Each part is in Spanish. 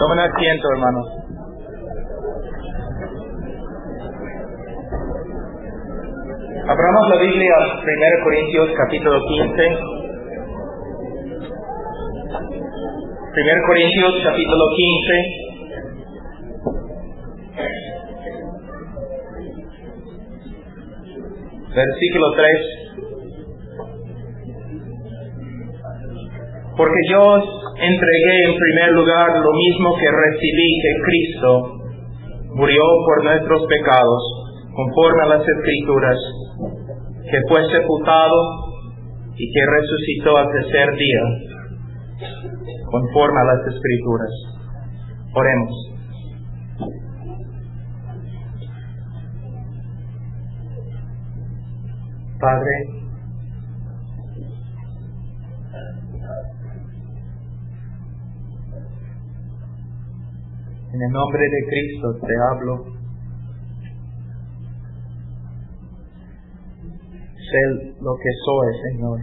Tomen asiento, hermanos. Abramos la Biblia, 1 Corintios capítulo 15. 1 Corintios capítulo 15. Versículo 3. Porque yo entregué en primer lugar lo mismo que recibí que Cristo murió por nuestros pecados, conforme a las Escrituras, que fue sepultado y que resucitó al tercer día, conforme a las Escrituras. Oremos. Padre, en el nombre de Cristo te hablo. Sé lo que soy, Señor.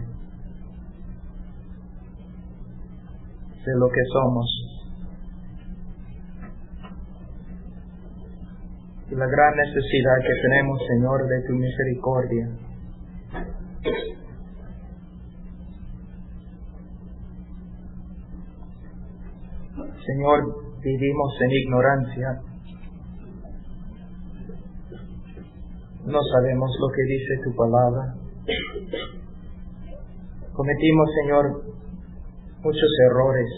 Sé lo que somos. Y la gran necesidad que tenemos, Señor, de tu misericordia. Señor, vivimos en ignorancia. No sabemos lo que dice tu palabra. Cometimos, Señor, muchos errores.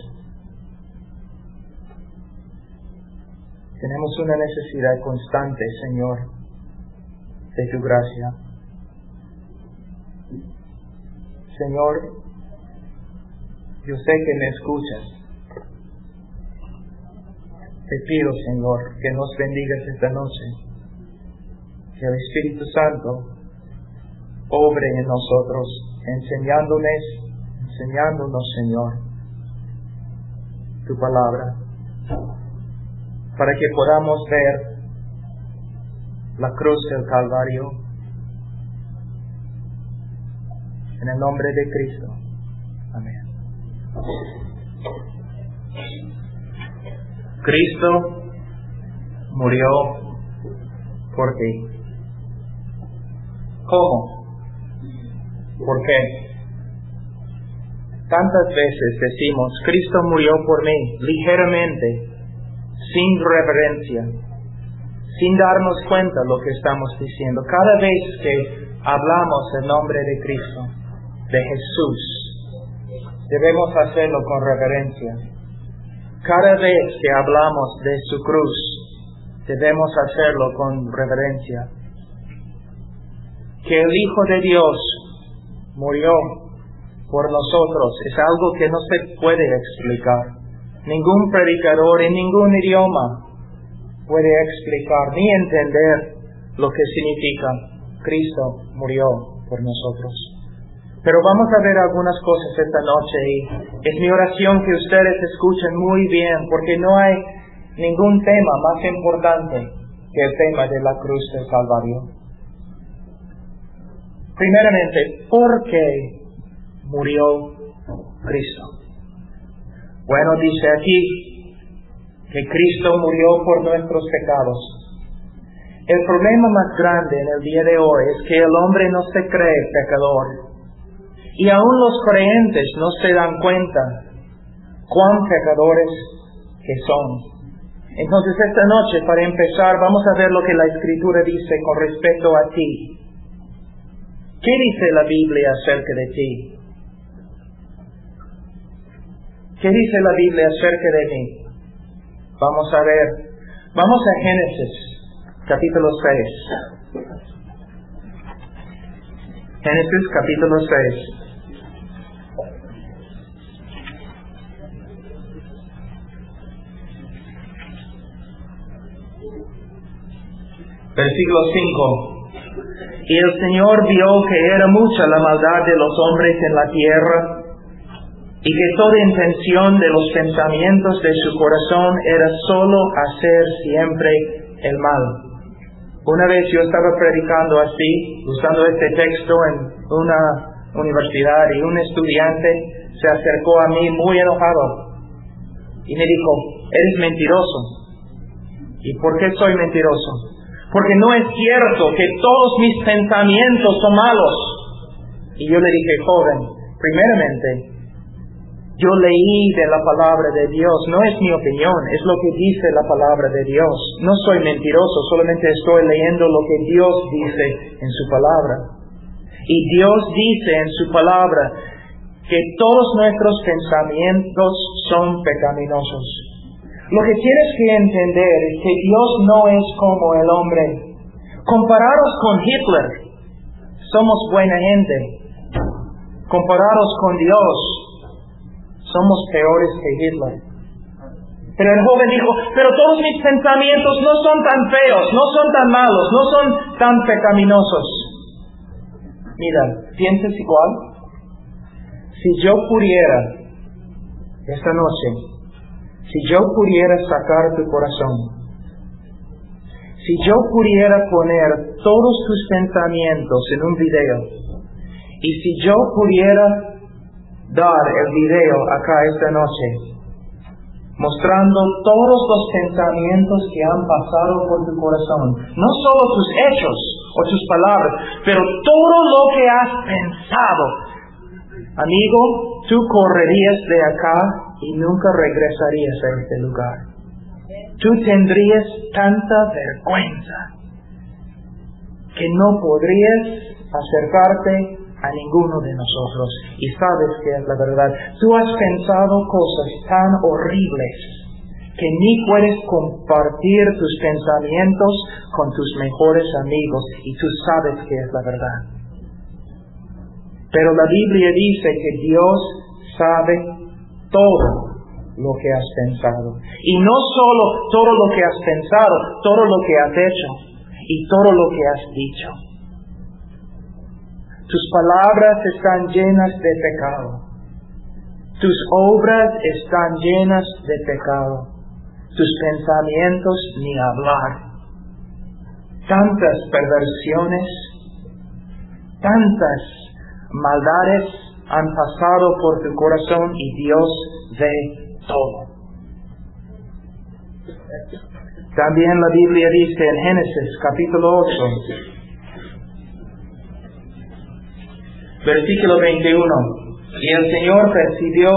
Tenemos una necesidad constante, Señor, de tu gracia. Señor, yo sé que me escuchas. Te pido, Señor, que nos bendigas esta noche. Que el Espíritu Santo obre en nosotros, enseñándonos, enseñándonos, Señor, tu palabra, para que podamos ver la cruz del Calvario en el nombre de Cristo. Amén. Cristo murió por ti. ¿Cómo? ¿Por qué? Tantas veces decimos, Cristo murió por mí, ligeramente, sin reverencia, sin darnos cuenta lo que estamos diciendo. Cada vez que hablamos el nombre de Cristo, de Jesús, debemos hacerlo con reverencia. Cada vez que hablamos de su cruz, debemos hacerlo con reverencia. Que el Hijo de Dios murió por nosotros es algo que no se puede explicar. Ningún predicador en ningún idioma puede explicar ni entender lo que significa Cristo murió por nosotros. Pero vamos a ver algunas cosas esta noche y es mi oración que ustedes escuchen muy bien porque no hay ningún tema más importante que el tema de la cruz del Calvario. Primeramente, ¿por qué murió Cristo? Bueno, dice aquí que Cristo murió por nuestros pecados. El problema más grande en el día de hoy es que el hombre no se cree pecador. Y aún los creyentes no se dan cuenta cuán pecadores que son. Entonces esta noche, para empezar, vamos a ver lo que la Escritura dice con respecto a ti. ¿Qué dice la Biblia acerca de ti? ¿Qué dice la Biblia acerca de mí? Vamos a ver. Vamos a Génesis, capítulo 6. Génesis, capítulo 6. Versículo 5. Y el Señor vio que era mucha la maldad de los hombres en la tierra, y que toda intención de los pensamientos de su corazón era solo hacer siempre el mal. Una vez yo estaba predicando así, usando este texto en una universidad, y un estudiante se acercó a mí muy enojado y me dijo, eres mentiroso. ¿Y por qué soy mentiroso? Porque no es cierto que todos mis pensamientos son malos. Y yo le dije, joven, primeramente, yo leí de la palabra de Dios, no es mi opinión, es lo que dice la palabra de Dios. No soy mentiroso, solamente estoy leyendo lo que Dios dice en su palabra. Y Dios dice en su palabra que todos nuestros pensamientos son pecaminosos. Lo que tienes que entender es que Dios no es como el hombre. Comparados con Hitler, somos buena gente. Comparados con Dios, somos peores que Hitler. Pero el joven dijo, pero todos mis pensamientos no son tan feos, no son tan malos, no son tan pecaminosos. Mira, ¿piensas igual? Si yo pudiera, esta noche, si yo pudiera sacar tu corazón, si yo pudiera poner todos tus pensamientos en un video, y si yo pudiera dar el video acá esta noche, mostrando todos los pensamientos que han pasado por tu corazón, no solo tus hechos o tus palabras, pero todo lo que has pensado. Amigo, tú correrías de acá y nunca regresarías a este lugar. Tú tendrías tanta vergüenza que no podrías acercarte a ninguno de nosotros. Y sabes que es la verdad. Tú has pensado cosas tan horribles que ni puedes compartir tus pensamientos con tus mejores amigos y tú sabes que es la verdad. Pero la Biblia dice que Dios sabe todo lo que has pensado. Y no solo todo lo que has pensado, todo lo que has hecho y todo lo que has dicho. Tus palabras están llenas de pecado. Tus obras están llenas de pecado. Tus pensamientos ni hablar. Tantas perversiones, tantas maldades han pasado por tu corazón y Dios ve todo. También la Biblia dice en Génesis capítulo 8, Versículo 21. Y el Señor percibió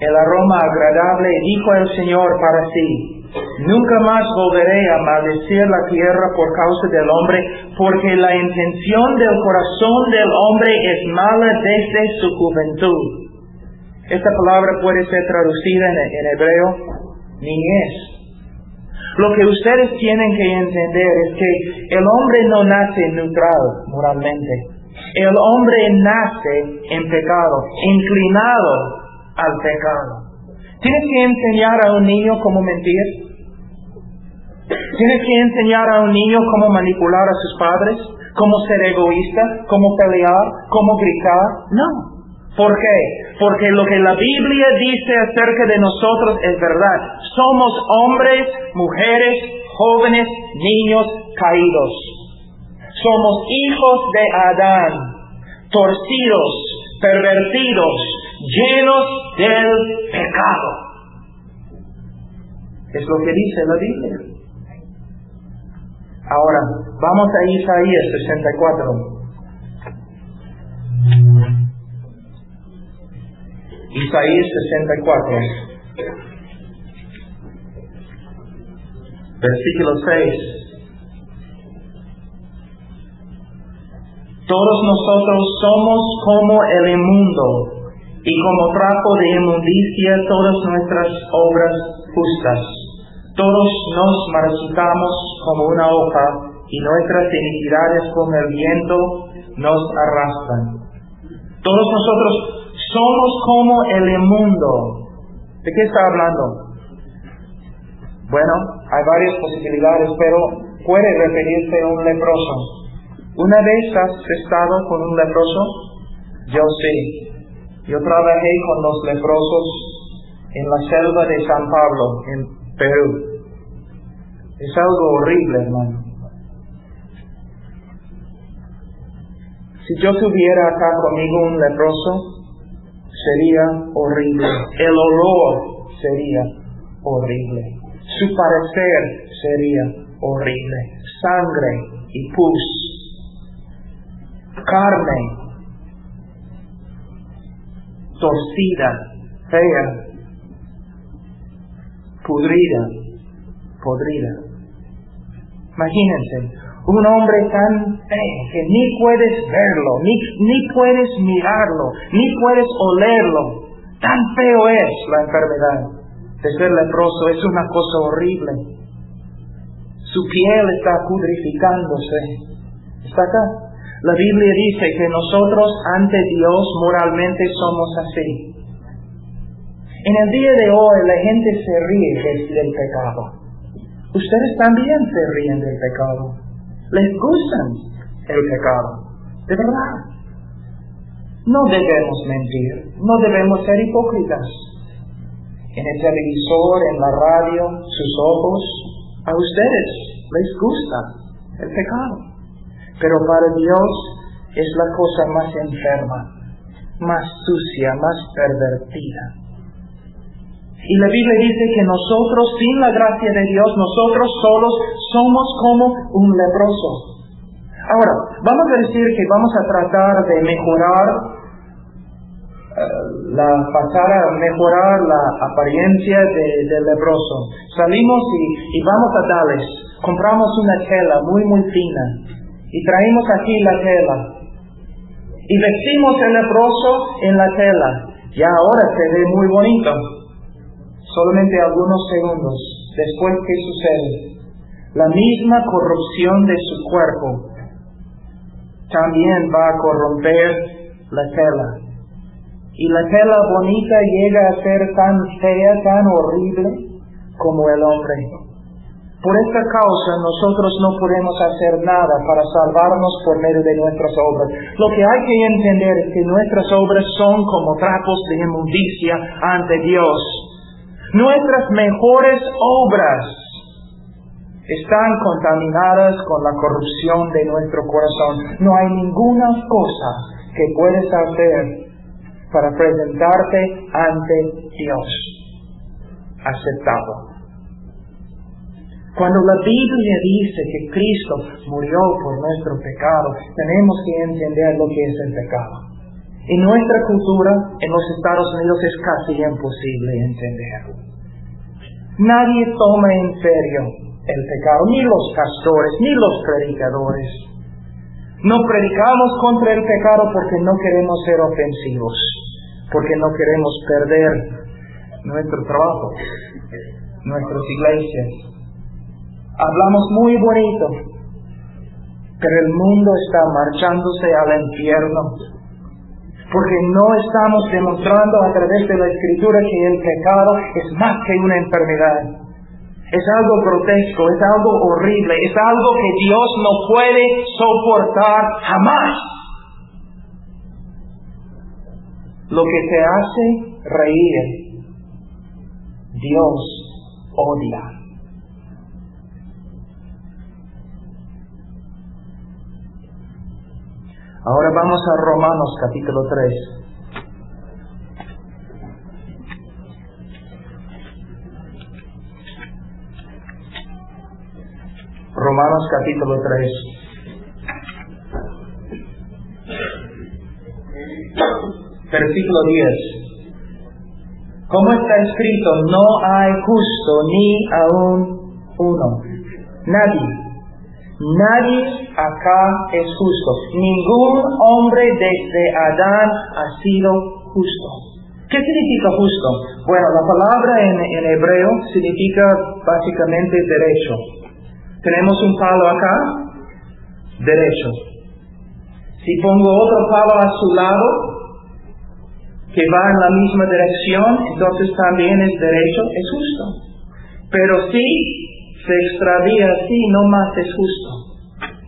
el aroma agradable y dijo el Señor para sí, Nunca más volveré a maldecir la tierra por causa del hombre, porque la intención del corazón del hombre es mala desde su juventud. Esta palabra puede ser traducida en, en hebreo, niñez. Lo que ustedes tienen que entender es que el hombre no nace neutral moralmente. El hombre nace en pecado, inclinado al pecado. ¿Tienes que enseñar a un niño cómo mentir? ¿Tienes que enseñar a un niño cómo manipular a sus padres? ¿Cómo ser egoísta? ¿Cómo pelear? ¿Cómo gritar? No. ¿Por qué? Porque lo que la Biblia dice acerca de nosotros es verdad. Somos hombres, mujeres, jóvenes, niños caídos. Somos hijos de Adán, torcidos, pervertidos, llenos del pecado. Es lo que dice la Biblia. Ahora, vamos a Isaías 64. Isaías 64. Versículo 6. Todos nosotros somos como el inmundo, y como trapo de inmundicia todas nuestras obras justas. Todos nos marchitamos como una hoja, y nuestras iniquidades como el viento nos arrastran. Todos nosotros somos como el inmundo. ¿De qué está hablando? Bueno, hay varias posibilidades, pero puede referirse a un leproso ¿Una vez has estado con un leproso? Yo sí. Yo trabajé con los leprosos en la selva de San Pablo, en Perú. Es algo horrible, hermano. Si yo tuviera acá conmigo un leproso, sería horrible. El horror sería horrible. Su parecer sería horrible. Sangre y pus. Carne. Torcida, fea, pudrida, podrida. Imagínense, un hombre tan feo que ni puedes verlo, ni, ni puedes mirarlo, ni puedes olerlo. Tan feo es la enfermedad de ser leproso, es una cosa horrible. Su piel está pudrificándose. ¿Está acá? La Biblia dice que nosotros ante Dios moralmente somos así. En el día de hoy la gente se ríe del pecado. Ustedes también se ríen del pecado les gustan el pecado. De verdad. No debemos mentir, no debemos ser hipócritas. En el televisor, en la radio, sus ojos, a ustedes les gusta el pecado. Pero para Dios es la cosa más enferma, más sucia, más pervertida. Y la Biblia dice que nosotros, sin la gracia de Dios, nosotros solos somos como un leproso. Ahora, vamos a decir que vamos a tratar de mejorar eh, la pasar mejorar la apariencia del leproso. Salimos y, y vamos a Dallas, compramos una tela muy muy fina y traemos aquí la tela y vestimos el leproso en la tela. Ya ahora se ve muy bonito. Solamente algunos segundos después que sucede, la misma corrupción de su cuerpo también va a corromper la tela. Y la tela bonita llega a ser tan fea, tan horrible como el hombre. Por esta causa nosotros no podemos hacer nada para salvarnos por medio de nuestras obras. Lo que hay que entender es que nuestras obras son como trapos de inmundicia ante Dios. Nuestras mejores obras están contaminadas con la corrupción de nuestro corazón. No hay ninguna cosa que puedes hacer para presentarte ante Dios aceptado. Cuando la Biblia dice que Cristo murió por nuestro pecado, tenemos que entender lo que es el pecado. En nuestra cultura, en los Estados Unidos, es casi imposible entenderlo. Nadie toma en serio el pecado, ni los pastores, ni los predicadores. No predicamos contra el pecado porque no queremos ser ofensivos, porque no queremos perder nuestro trabajo, nuestras iglesias. Hablamos muy bonito, pero el mundo está marchándose al infierno, porque no estamos demostrando a través de la escritura que el pecado es más que una enfermedad es algo grotesco, es algo horrible, es algo que Dios no puede soportar jamás. Lo que te hace reír, Dios odia. Ahora vamos a Romanos capítulo 3. Romanos capítulo 3. Versículo 10. Como está escrito, no hay justo ni aún uno. Nadie. Nadie acá es justo. Ningún hombre desde Adán ha sido justo. ¿Qué significa justo? Bueno, la palabra en, hebreo significa básicamente derecho. Tenemos un palo acá, derecho. Si pongo otro palo a su lado, que va en la misma dirección, entonces también es derecho, es justo. Pero si se extravía así, no más es justo.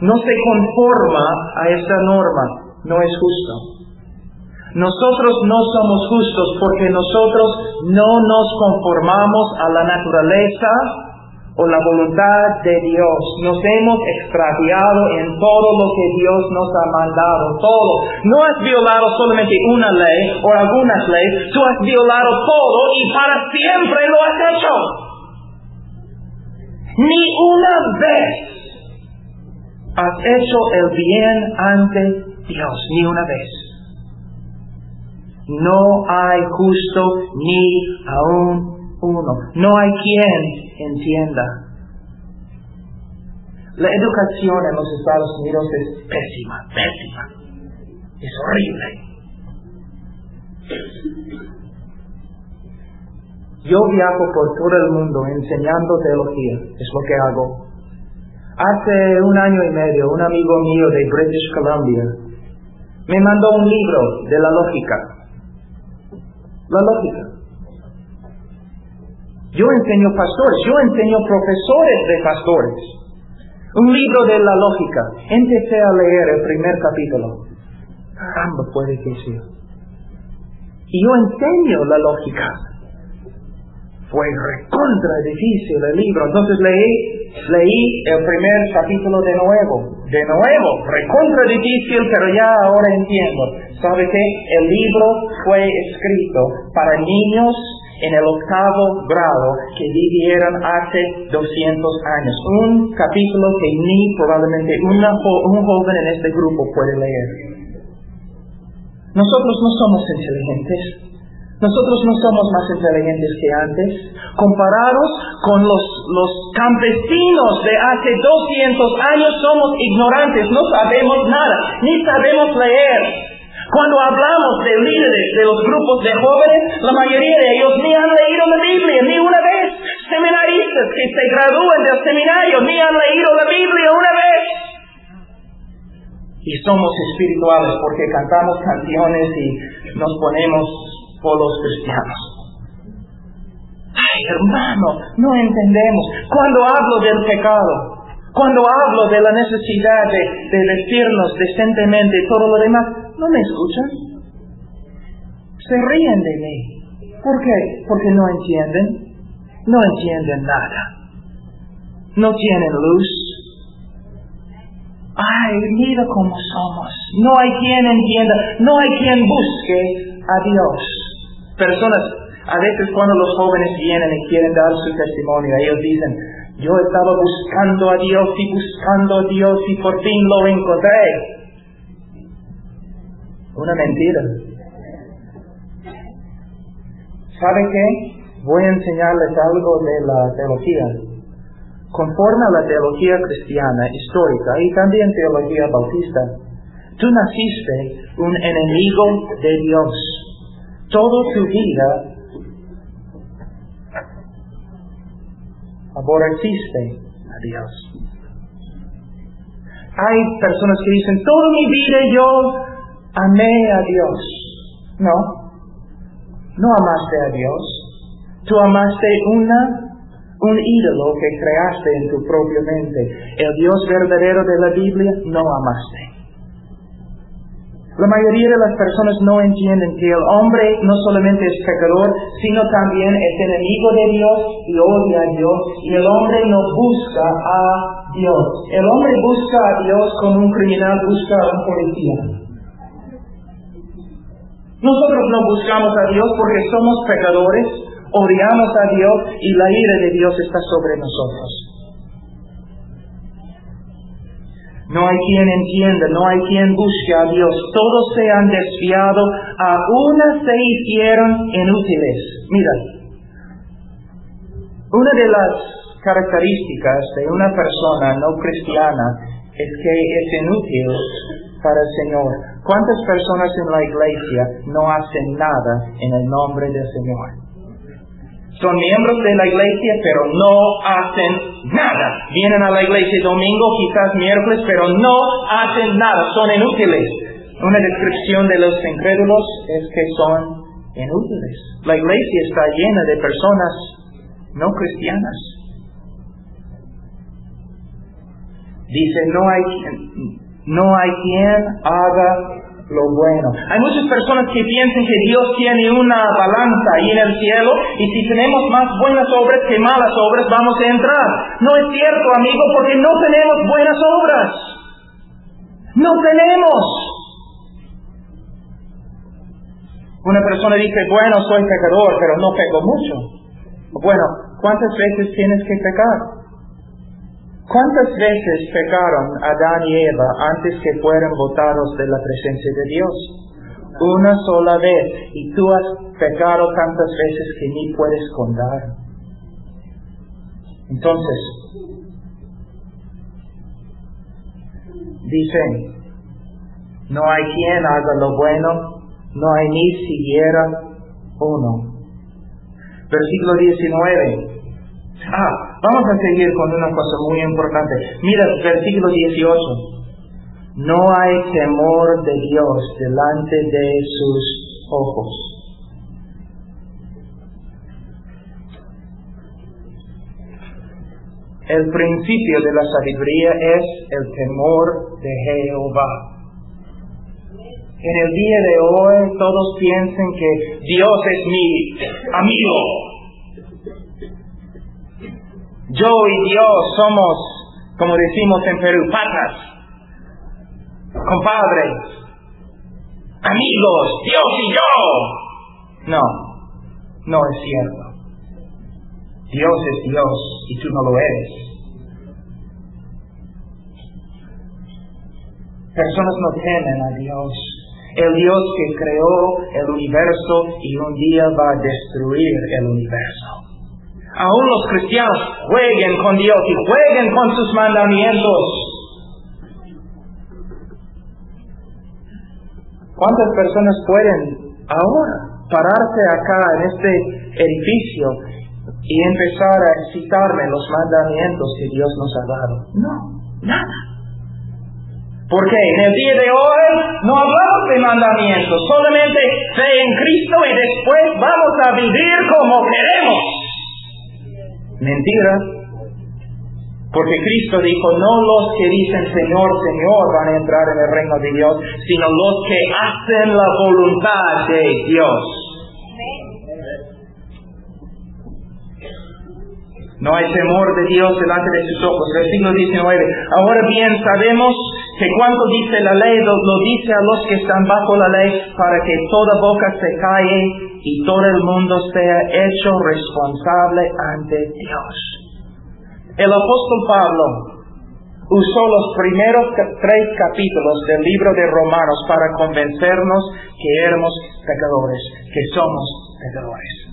No se conforma a esta norma, no es justo. Nosotros no somos justos porque nosotros no nos conformamos a la naturaleza o la voluntad de Dios. Nos hemos extraviado en todo lo que Dios nos ha mandado, todo. No has violado solamente una ley o algunas leyes, tú has violado todo y para siempre lo has hecho. Ni una vez has hecho el bien ante Dios, ni una vez. No hay justo ni aún uno. No hay quien entienda. La educación en los Estados Unidos es pésima, pésima. Es horrible. Yo viajo por todo el mundo enseñando teología, es lo que hago. Hace un año y medio, un amigo mío de British Columbia me mandó un libro de la lógica. La lógica. Yo enseño pastores, yo enseño profesores de pastores. Un libro de la lógica. Empecé a leer el primer capítulo. Caramba, puede que sea. Y yo enseño la lógica fue recontra difícil el libro. Entonces leí, leí el primer capítulo de nuevo. De nuevo, recontra difícil, pero ya ahora entiendo. ¿Sabe qué? El libro fue escrito para niños en el octavo grado que vivieron hace 200 años. Un capítulo que ni probablemente una, un joven en este grupo puede leer. Nosotros no somos inteligentes. Nosotros no somos más inteligentes que antes. Comparados con los, los campesinos de hace 200 años, somos ignorantes, no sabemos nada, ni sabemos leer. Cuando hablamos de líderes de los grupos de jóvenes, la mayoría de ellos ni han leído la Biblia, ni una vez. Seminaristas que se gradúan del seminario, ni han leído la Biblia una vez. Y somos espirituales porque cantamos canciones y nos ponemos por los cristianos. Ay, hermano, no entendemos. Cuando hablo del pecado, cuando hablo de la necesidad de, de vestirnos decentemente y todo lo demás, ¿no me escuchan? Se ríen de mí. ¿Por qué? Porque no entienden. No entienden nada. No tienen luz. Ay, mira cómo somos. No hay quien entienda. No hay quien busque a Dios. Personas, a veces cuando los jóvenes vienen y quieren dar su testimonio, ellos dicen, yo estaba buscando a Dios y buscando a Dios y por fin lo encontré. Una mentira. ¿Sabe qué? Voy a enseñarles algo de la teología. Conforme a la teología cristiana histórica y también teología bautista, tú naciste un enemigo de Dios toda tu vida aborreciste a Dios. Hay personas que dicen, toda mi vida yo amé a Dios. No, no amaste a Dios. Tú amaste una, un ídolo que creaste en tu propia mente. El Dios verdadero de la Biblia no amaste. La mayoría de las personas no entienden que el hombre no solamente es pecador, sino también es enemigo de Dios y odia a Dios, y el hombre no busca a Dios. El hombre busca a Dios como un criminal busca a un policía. Nosotros no buscamos a Dios porque somos pecadores, odiamos a Dios y la ira de Dios está sobre nosotros. No hay quien entienda, no hay quien busque a Dios. Todos se han desviado, a una se hicieron inútiles. Mira, una de las características de una persona no cristiana es que es inútil para el Señor. ¿Cuántas personas en la iglesia no hacen nada en el nombre del Señor? Son miembros de la iglesia, pero no hacen nada. Vienen a la iglesia domingo, quizás miércoles, pero no hacen nada. Son inútiles. Una descripción de los incrédulos es que son inútiles. La iglesia está llena de personas no cristianas. Dice, no hay, no hay quien haga lo bueno. Hay muchas personas que piensan que Dios tiene una balanza ahí en el cielo y si tenemos más buenas obras que malas obras vamos a entrar. No es cierto, amigo, porque no tenemos buenas obras. No tenemos. Una persona dice, bueno, soy pecador, pero no peco mucho. Bueno, ¿cuántas veces tienes que pecar? ¿Cuántas veces pecaron Adán y Eva antes que fueran votados de la presencia de Dios? Una sola vez. Y tú has pecado tantas veces que ni puedes contar. Entonces, dicen, no hay quien haga lo bueno, no hay ni siquiera uno. Versículo 19. Ah, vamos a seguir con una cosa muy importante. Mira, versículo 18. No hay temor de Dios delante de sus ojos. El principio de la sabiduría es el temor de Jehová. En el día de hoy todos piensan que Dios es mi amigo, yo y Dios somos, como decimos en Perú, patas, compadres, amigos, Dios y yo. No, no es cierto. Dios es Dios y tú no lo eres. Personas no temen a Dios. El Dios que creó el universo y un día va a destruir el universo aún los cristianos jueguen con Dios y jueguen con sus mandamientos. ¿Cuántas personas pueden ahora pararse acá en este edificio y empezar a citarme los mandamientos que Dios nos ha dado? No, nada. Porque en el día de hoy no hablamos de mandamientos, solamente fe en Cristo y después vamos a vivir como queremos. Mentira. Porque Cristo dijo, no los que dicen Señor, Señor van a entrar en el reino de Dios, sino los que hacen la voluntad de Dios. No hay temor de Dios delante de sus ojos. Versículo 19. Ahora bien sabemos que cuando dice la ley, lo, lo, dice a los que están bajo la ley para que toda boca se calle y todo el mundo sea hecho responsable ante Dios. El apóstol Pablo usó los primeros tres capítulos del libro de Romanos para convencernos que éramos pecadores, que somos pecadores.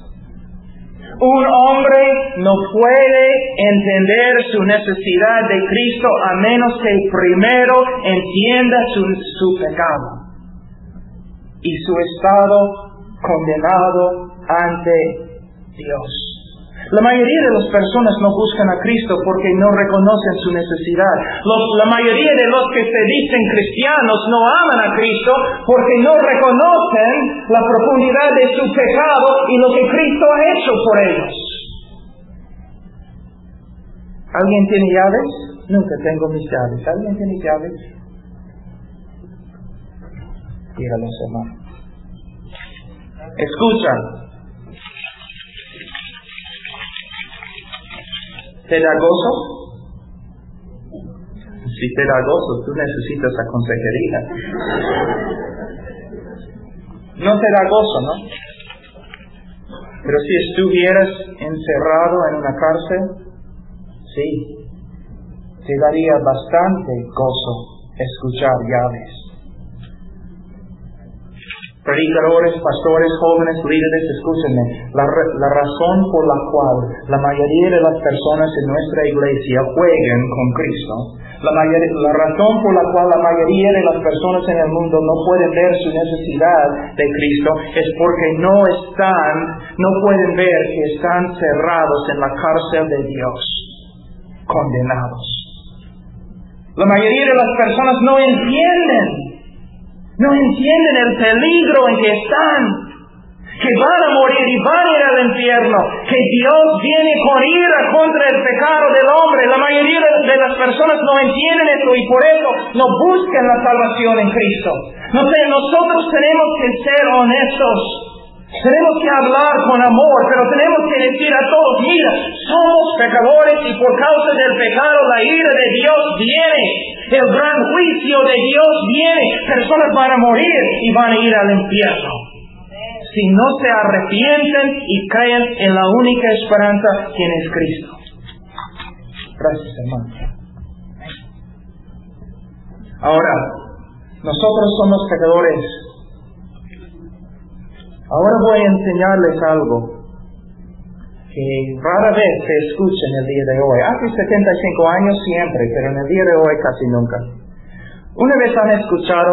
Un hombre no puede entender su necesidad de Cristo a menos que primero entienda su, su pecado y su estado condenado ante Dios. La mayoría de las personas no buscan a Cristo porque no reconocen su necesidad. la mayoría de los que se dicen cristianos no aman a Cristo porque no reconocen la profundidad de su pecado y lo que Cristo ha hecho por ellos. ¿Alguien tiene llaves? Nunca tengo mis llaves. ¿Alguien tiene llaves? Dígalos, hermano. Escucha. ¿Te da gozo? Si te da gozo, tú necesitas la consejería. No te da gozo, ¿no? Pero si estuvieras encerrado en una cárcel, sí, te daría bastante gozo escuchar llaves Predicadores, pastores, jóvenes, líderes, escúchenme. La, la, razón por la cual la mayoría de las personas en nuestra iglesia juegan con Cristo, la, mayoría, la razón por la cual la mayoría de las personas en el mundo no pueden ver su necesidad de Cristo es porque no están, no pueden ver que están cerrados en la cárcel de Dios, condenados. La mayoría de las personas no entienden no entienden el peligro en que están, que van a morir y van a ir al infierno, que Dios viene con ira contra el pecado del hombre. La mayoría de las personas no entienden esto y por eso no buscan la salvación en Cristo. No sé, nosotros tenemos que ser honestos. Tenemos que hablar con amor, pero tenemos que decir a todos, mira, somos pecadores y por causa del pecado la ira de Dios viene, el gran juicio de Dios viene, personas van a morir y van a ir al infierno. Si no se arrepienten y creen en la única esperanza, quien es Cristo. Gracias, hermano. Ahora, nosotros somos pecadores. Ahora voy a enseñarles algo que rara vez se escucha en el día de hoy. Hace 75 años siempre, pero en el día de hoy casi nunca. Una vez han escuchado,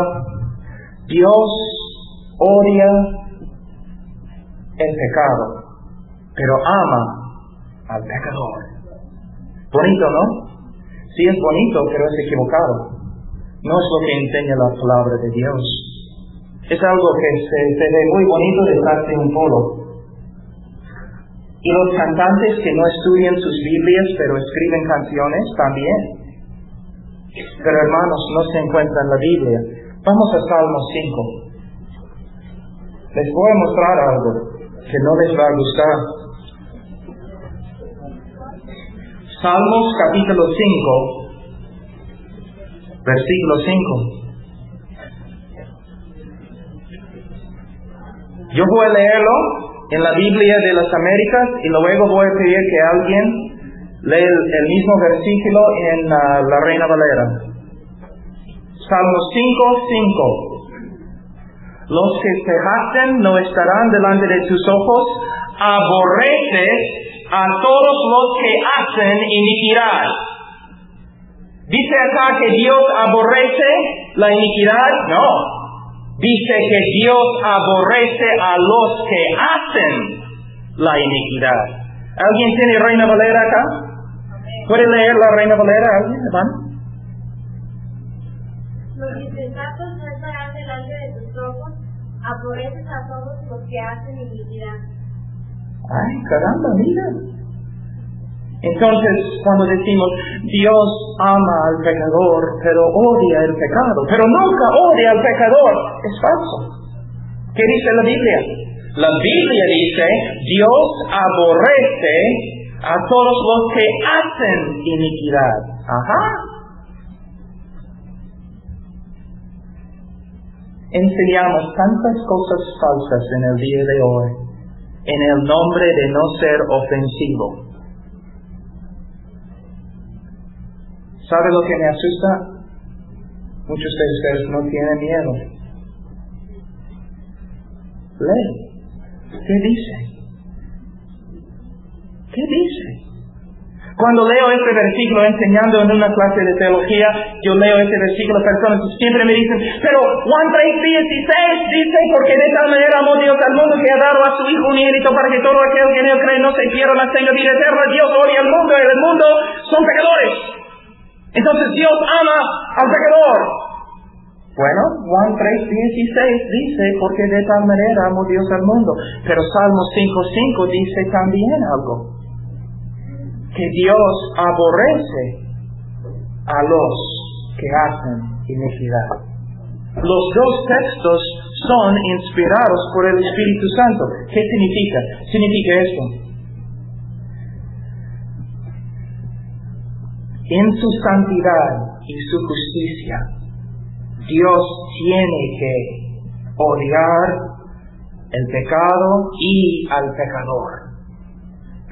Dios odia el pecado, pero ama al pecador. Bonito, ¿no? Sí es bonito, pero es equivocado. No es lo que enseña la palabra de Dios. Es algo que se, ve muy bonito detrás de un polo. Y los cantantes que no estudian sus Biblias pero escriben canciones también. Pero hermanos, no se encuentra en la Biblia. Vamos a Salmo 5. Les voy a mostrar algo que no les va a gustar. Salmos capítulo 5, versículo 5. Yo voy a leerlo en la Biblia de las Américas y luego voy a pedir que alguien lea el, mismo versículo en uh, la Reina Valera. Salmos 5, 5. Los que se jacten no estarán delante de tus ojos, aborreces a todos los que hacen iniquidad. ¿Dice acá que Dios aborrece la iniquidad? No. Dice que Dios aborrece a los que hacen la iniquidad. ¿Alguien tiene Reina Valera acá? ¿Puede leer la Reina Valera? ¿Alguien? ¿Van? Los insensatos no estarán delante de tus ojos, aborreces a todos los que hacen iniquidad. Ay, caramba, mira. Entonces, cuando decimos Dios ama al pecador, pero odia el pecado, pero nunca odia al pecador, es falso. ¿Qué dice la Biblia? La Biblia dice, Dios aborrece a todos los que hacen iniquidad. Ajá. Enseñamos tantas cosas falsas en el día de hoy en el nombre de no ser ofensivo. ¿Sabe lo que me asusta? Muchos de ustedes no tienen miedo. Lee. ¿Qué dice? ¿Qué dice? Cuando leo este versículo enseñando en una clase de teología, yo leo este versículo, personas siempre me dicen, pero Juan 3, 16 dice, porque de tal manera amó Dios al mundo que ha dado a su Hijo unívito para que todo aquel que en él cree no se pierda, mas tenga vida eterna. Dios odia al mundo y el mundo son pecadores. Entonces Dios ama al pecador. Bueno, Juan 3, 16 dice, porque de tal manera amó Dios al mundo. Pero Salmo 5, 5 dice también algo que Dios aborrece a los que hacen iniquidad. Los dos textos son inspirados por el Espíritu Santo. ¿Qué significa? Significa esto. En su santidad y su justicia, Dios tiene que odiar el pecado y al pecador.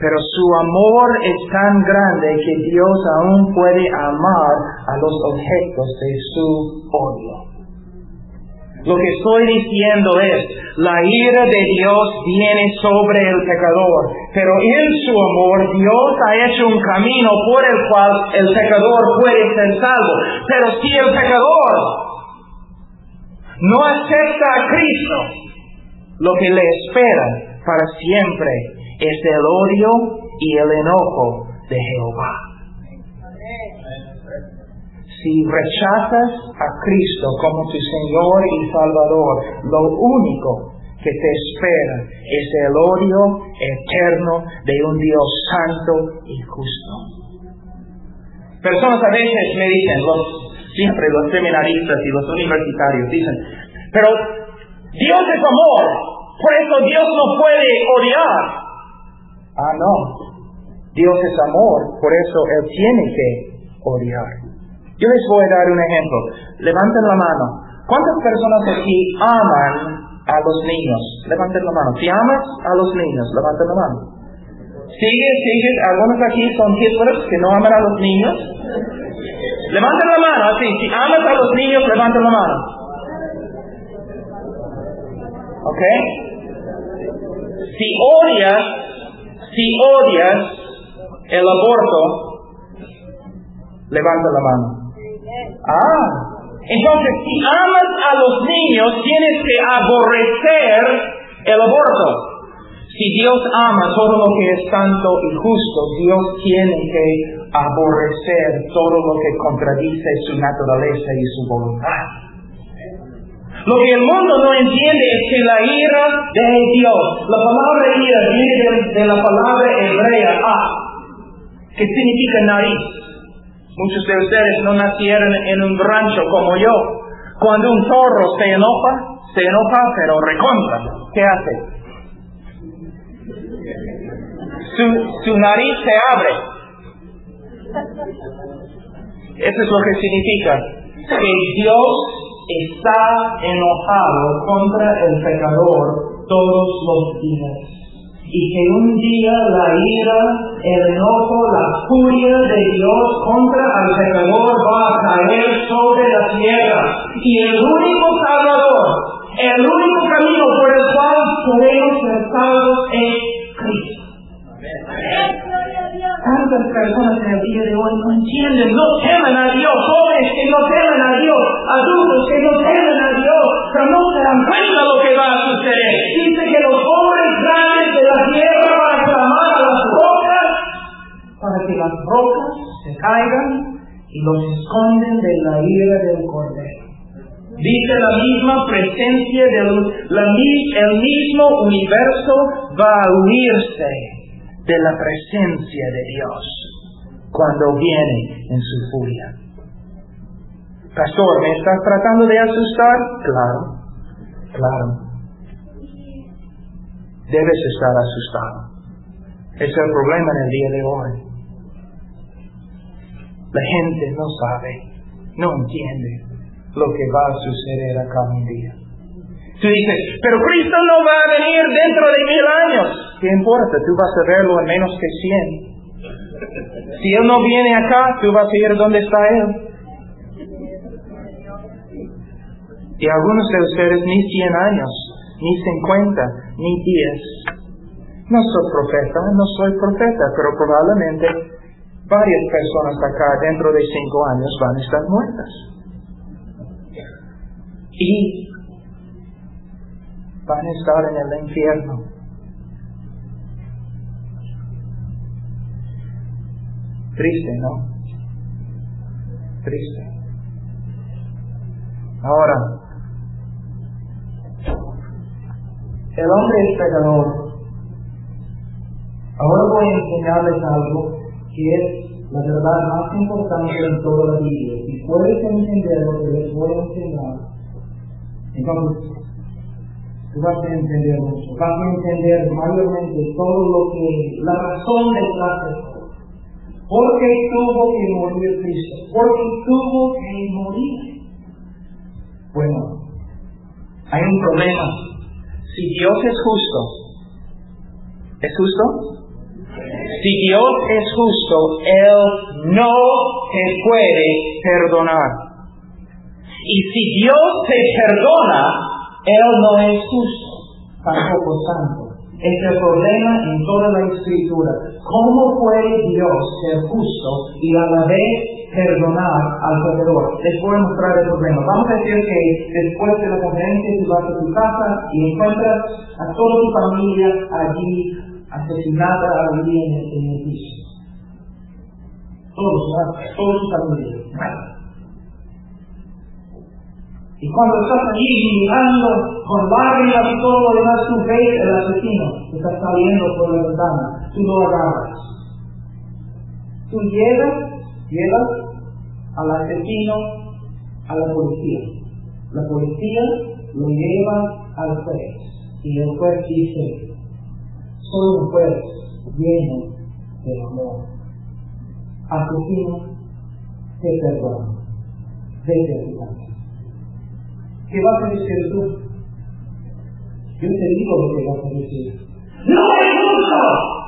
Pero su amor es tan grande que Dios aún puede amar a los objetos de su odio. Lo que estoy diciendo es, la ira de Dios viene sobre el pecador, pero en su amor Dios ha hecho un camino por el cual el pecador puede ser salvo. Pero si el pecador no acepta a Cristo, lo que le espera para siempre es el odio y el enojo de Jehová. Si rechazas a Cristo como tu Señor y Salvador, lo único que te espera es el odio eterno de un Dios santo y justo. Personas a veces me dicen, siempre los seminaristas y los universitarios dicen, pero Dios es amor, por eso Dios no puede odiar. Ah, no. Dios es amor, por eso Él tiene que odiar. Yo les voy a dar un ejemplo. Levanten la mano. ¿Cuántas personas aquí aman a los niños? Levanten la mano. Si amas a los niños, levanten la mano. Sigue, sigue. Algunos aquí son Hitlers que no aman a los niños. Levanten la mano, así. Si amas a los niños, levanten la mano. ¿Ok? Si odias, si odias el aborto, levanta la mano. Ah, entonces si amas a los niños, tienes que aborrecer el aborto. Si Dios ama todo lo que es santo y justo, Dios tiene que aborrecer todo lo que contradice su naturaleza y su voluntad. Lo que el mundo no entiende es que la ira de Dios, la palabra ira viene de, la palabra hebrea a, que significa nariz. Muchos de ustedes no nacieron en un rancho como yo. Cuando un zorro se enoja, se enoja pero recontra. ¿Qué hace? Su, su nariz se abre. Eso es lo que significa. Que Dios está enojado contra el pecador todos los días. Y que un día la ira, el enojo, la furia de Dios contra el pecador va a caer sobre la tierra. Y el único salvador, el único camino por el cual podemos ser salvos es Cristo. Tantas personas en el día de hoy no entienden, no temen a Dios, jóvenes que no temen a Dios, adultos que no temen a Dios, pero no se dan cuenta lo que va a suceder. Dice que los las rocas se caigan y los esconden de la ira del cordero. Dice la misma presencia del el mismo universo va a unirse de la presencia de Dios cuando viene en su furia. Pastor, ¿me estás tratando de asustar? Claro, claro. Debes estar asustado. Es el problema en el día de hoy. La gente no sabe, no entiende lo que va a suceder acá un día. Tú dices, pero Cristo no va a venir dentro de mil años. ¿Qué importa? Tú vas a verlo en menos que 100. Si Él no viene acá, tú vas a ir donde está Él. Y algunos de ustedes ni 100 años, ni 50, ni 10. No soy profeta, no soy profeta, pero probablemente varias personas acá dentro de 5 años van a estar muertas. Y van a estar en el infierno. Triste, ¿no? Triste. Ahora, el hombre es pecador. Ahora voy a enseñarles algo que es la verdad más importante en toda la Biblia. Si puedes entender lo que les voy a enseñar, entonces tú vas a entender mucho. Vas a entender mayormente todo lo que, la razón de porque tuvo que morir Cristo, porque tuvo que morir. Bueno, hay un problema. Si Dios es justo, ¿es justo? Si Dios es justo, Él no te puede perdonar. Y si Dios te perdona, Él no es justo, tampoco santo es el problema en toda la escritura. ¿Cómo puede Dios ser justo y a la vez perdonar al pecador? Les voy a mostrar el problema. Vamos a decir que después de la conferencia tú vas a tu casa y encuentras a toda tu familia allí asesinada allí en el, en el piso. Todos, todos familia. Y cuando estás allí mirando con lágrimas y todo lo demás, tú ves el asesino que está saliendo por la ventana. Tú lo agarras. Tú llevas, llevas al asesino a la policía. La policía lo lleva al juez. Y el juez dice, soy un juez lleno de amor. Asesino, te perdono. Vete a tu casa. ¿Qué vas a decir tú? Yo te digo lo que vas a decir. ¡No es justo!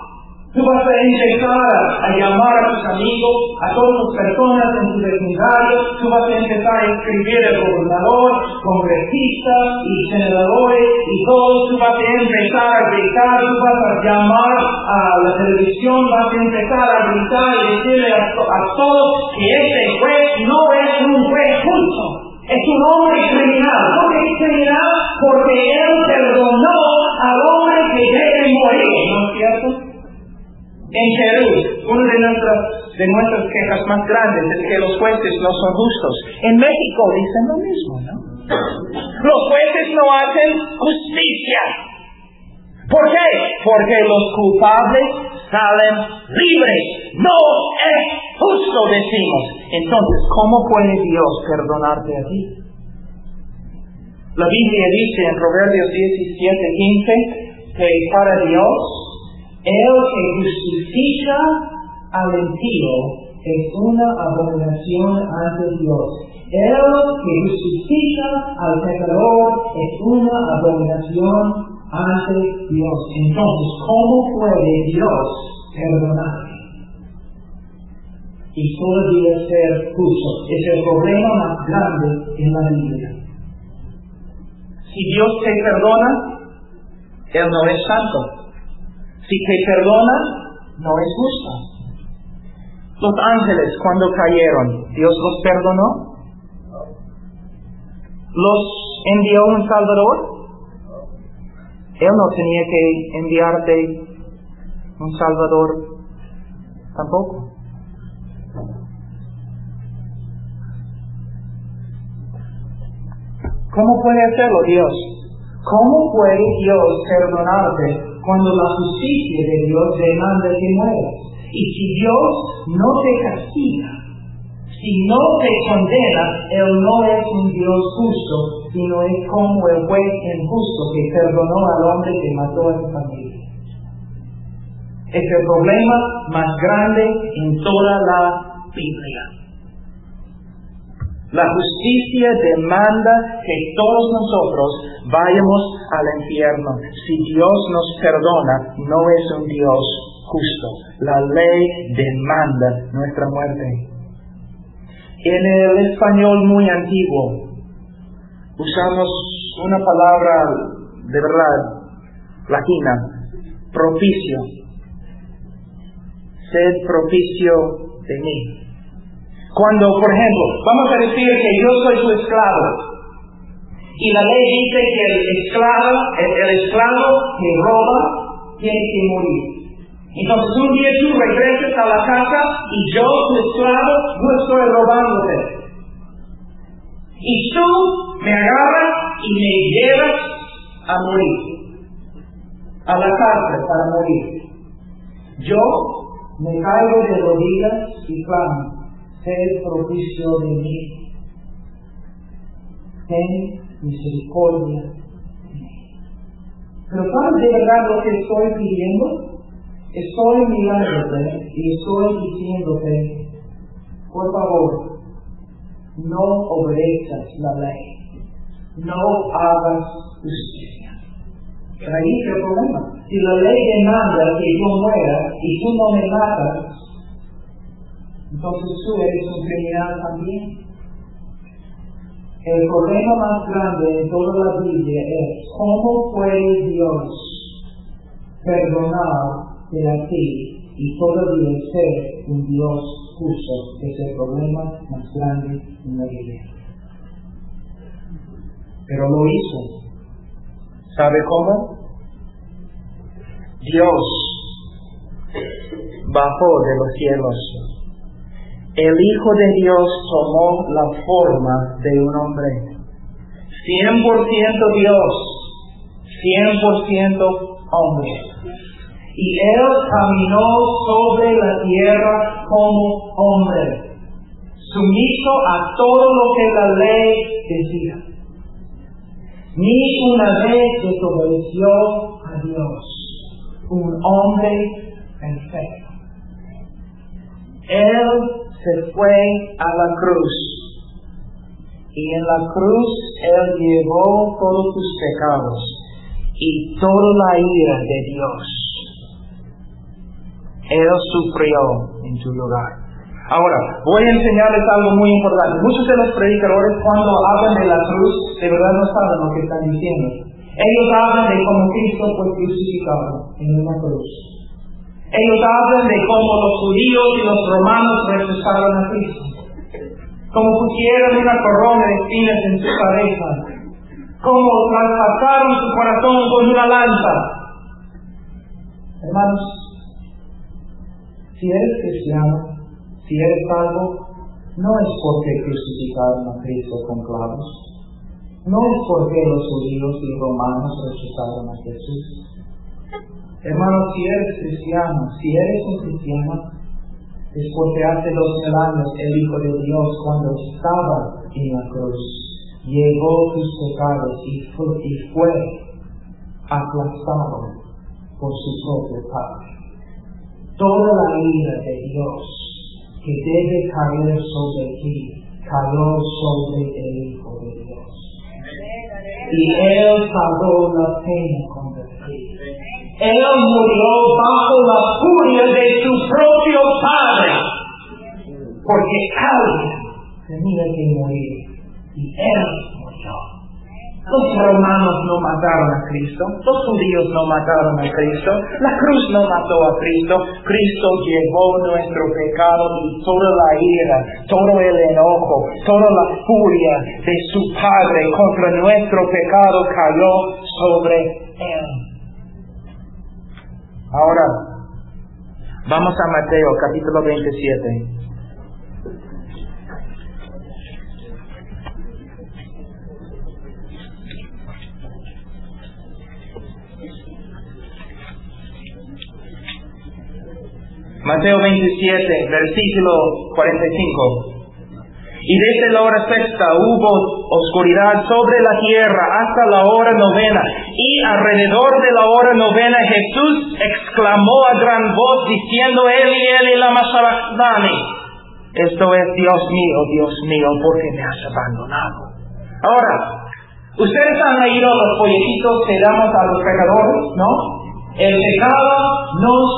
Vas a empezar a, llamar a tus amigos, a todas las personas en tu vecindario. Tú vas a empezar a escribir al gobernador, congresistas y senadores y todos. Tú vas a empezar a gritar, tú vas a llamar a la televisión, vas a empezar a gritar y decirle a, todos que este juez no es un juez justo. Es un hombre criminal. ¿Por qué es criminal? Porque él perdonó al hombre que debe morir. ¿No es cierto? En Perú, una de nuestras, de nuestras quejas más grandes es que los jueces no son justos. En México dicen lo mismo, ¿no? Los jueces no hacen justicia. ¿Por qué? Porque los culpables salen libres. No es justo, decimos. Entonces, ¿cómo puede Dios perdonarte a ti? La Biblia dice en Proverbios 17, 15 que para Dios el que justifica al impío es una abominación ante Dios. El que justifica al pecador es una abominación ante Dios. Entonces, ¿cómo puede Dios perdonarme? Y todavía ser justo. Es el problema más grande en la Biblia. Si Dios te perdona, Él no es santo. Si te perdona, no es justo. Los ángeles cuando cayeron, ¿Dios los perdonó? ¿Los envió un Salvador? Él no tenía que enviarte un Salvador tampoco. ¿Cómo puede hacerlo Dios? ¿Cómo puede Dios perdonarte cuando la justicia de Dios demanda que mueras. Y si Dios no te castiga, si no te condena, Él no es un Dios justo, sino es como el juez injusto que perdonó al hombre que mató a su familia. Es el problema más grande en toda la Biblia. La justicia demanda que todos nosotros vayamos al infierno. Si Dios nos perdona, no es un Dios justo. La ley demanda nuestra muerte. En el español muy antiguo usamos una palabra de verdad latina, propicio. Sed propicio de mí. Cuando, por ejemplo, vamos a decir que yo soy su esclavo, y la ley dice que el esclavo, el, esclavo que roba, tiene que morir. Entonces un día tú regresas a la casa y yo, tu esclavo, no estoy robándote. Y tú me agarras y me llevas a morir, a la cárcel para morir. Yo me caigo de rodillas y clamo, ten propicio de mí, ten misericordia de mí. Pero ¿sabes de verdad lo que estoy pidiendo? Estoy mirándote y estoy diciéndote, por favor, no obedezcas la ley, no hagas justicia. Ahí es el problema. Si la ley demanda que yo muera y tú no me matas, entonces tú eres un criminal también. El problema más grande en toda la Biblia es cómo puede Dios perdonarte a ti y todavía ser un Dios justo. Es el problema más grande en la Biblia. Pero lo hizo. ¿Sabe cómo? Dios bajó de los cielos el Hijo de Dios tomó la forma de un hombre. 100% Dios, 100% hombre. Y Él caminó sobre la tierra como hombre, sumiso a todo lo que la ley decía. Ni una vez desobedeció a Dios, un hombre perfecto. Él se fue a la cruz. Y en la cruz Él llevó todos tus pecados y toda la ira de Dios. Él sufrió en tu lugar. Ahora, voy a enseñarles algo muy importante. Muchos de los predicadores cuando hablan de la cruz, de verdad no saben lo que están diciendo. Ellos hablan de cómo Cristo fue crucificado en una cruz. Ellos hablan de cómo los judíos y los romanos rechazaron a Cristo. Como pusieron una corona de espinas en su cabeza. Como traspasaron su corazón con una lanza. Hermanos, si eres cristiano, si eres salvo, no es porque crucificaron a Cristo con clavos, no es porque los judíos y romanos rechazaron a Jesús. Hermano, si eres cristiano, si eres un cristiano, es porque hace dos mil años el Hijo de Dios, cuando estaba en la cruz, llevó tus pecados y fue, y fue aplastado por su propio Padre toda la ira de Dios que debe caer sobre ti, cayó sobre el Hijo de Dios. Y Él pagó la pena contra Él murió bajo la furia de su propio Padre, porque alguien tenía que morir y Él murió. Los romanos no mataron a Cristo, los judíos no mataron a Cristo, la cruz no mató a Cristo, Cristo llevó nuestro pecado y toda la ira, todo el enojo, toda la furia de su Padre contra nuestro pecado cayó sobre él. Ahora, vamos a Mateo capítulo 27. Mateo 27, versículo 45. Y desde la hora sexta hubo oscuridad sobre la tierra hasta la hora novena. Y alrededor de la hora novena Jesús exclamó a gran voz diciendo, Eli, Eli, lama sabachthani. Esto es Dios mío, Dios mío, ¿por qué me has abandonado? Ahora, ustedes han leído los folletitos que damos a los pecadores, ¿no? El pecado nos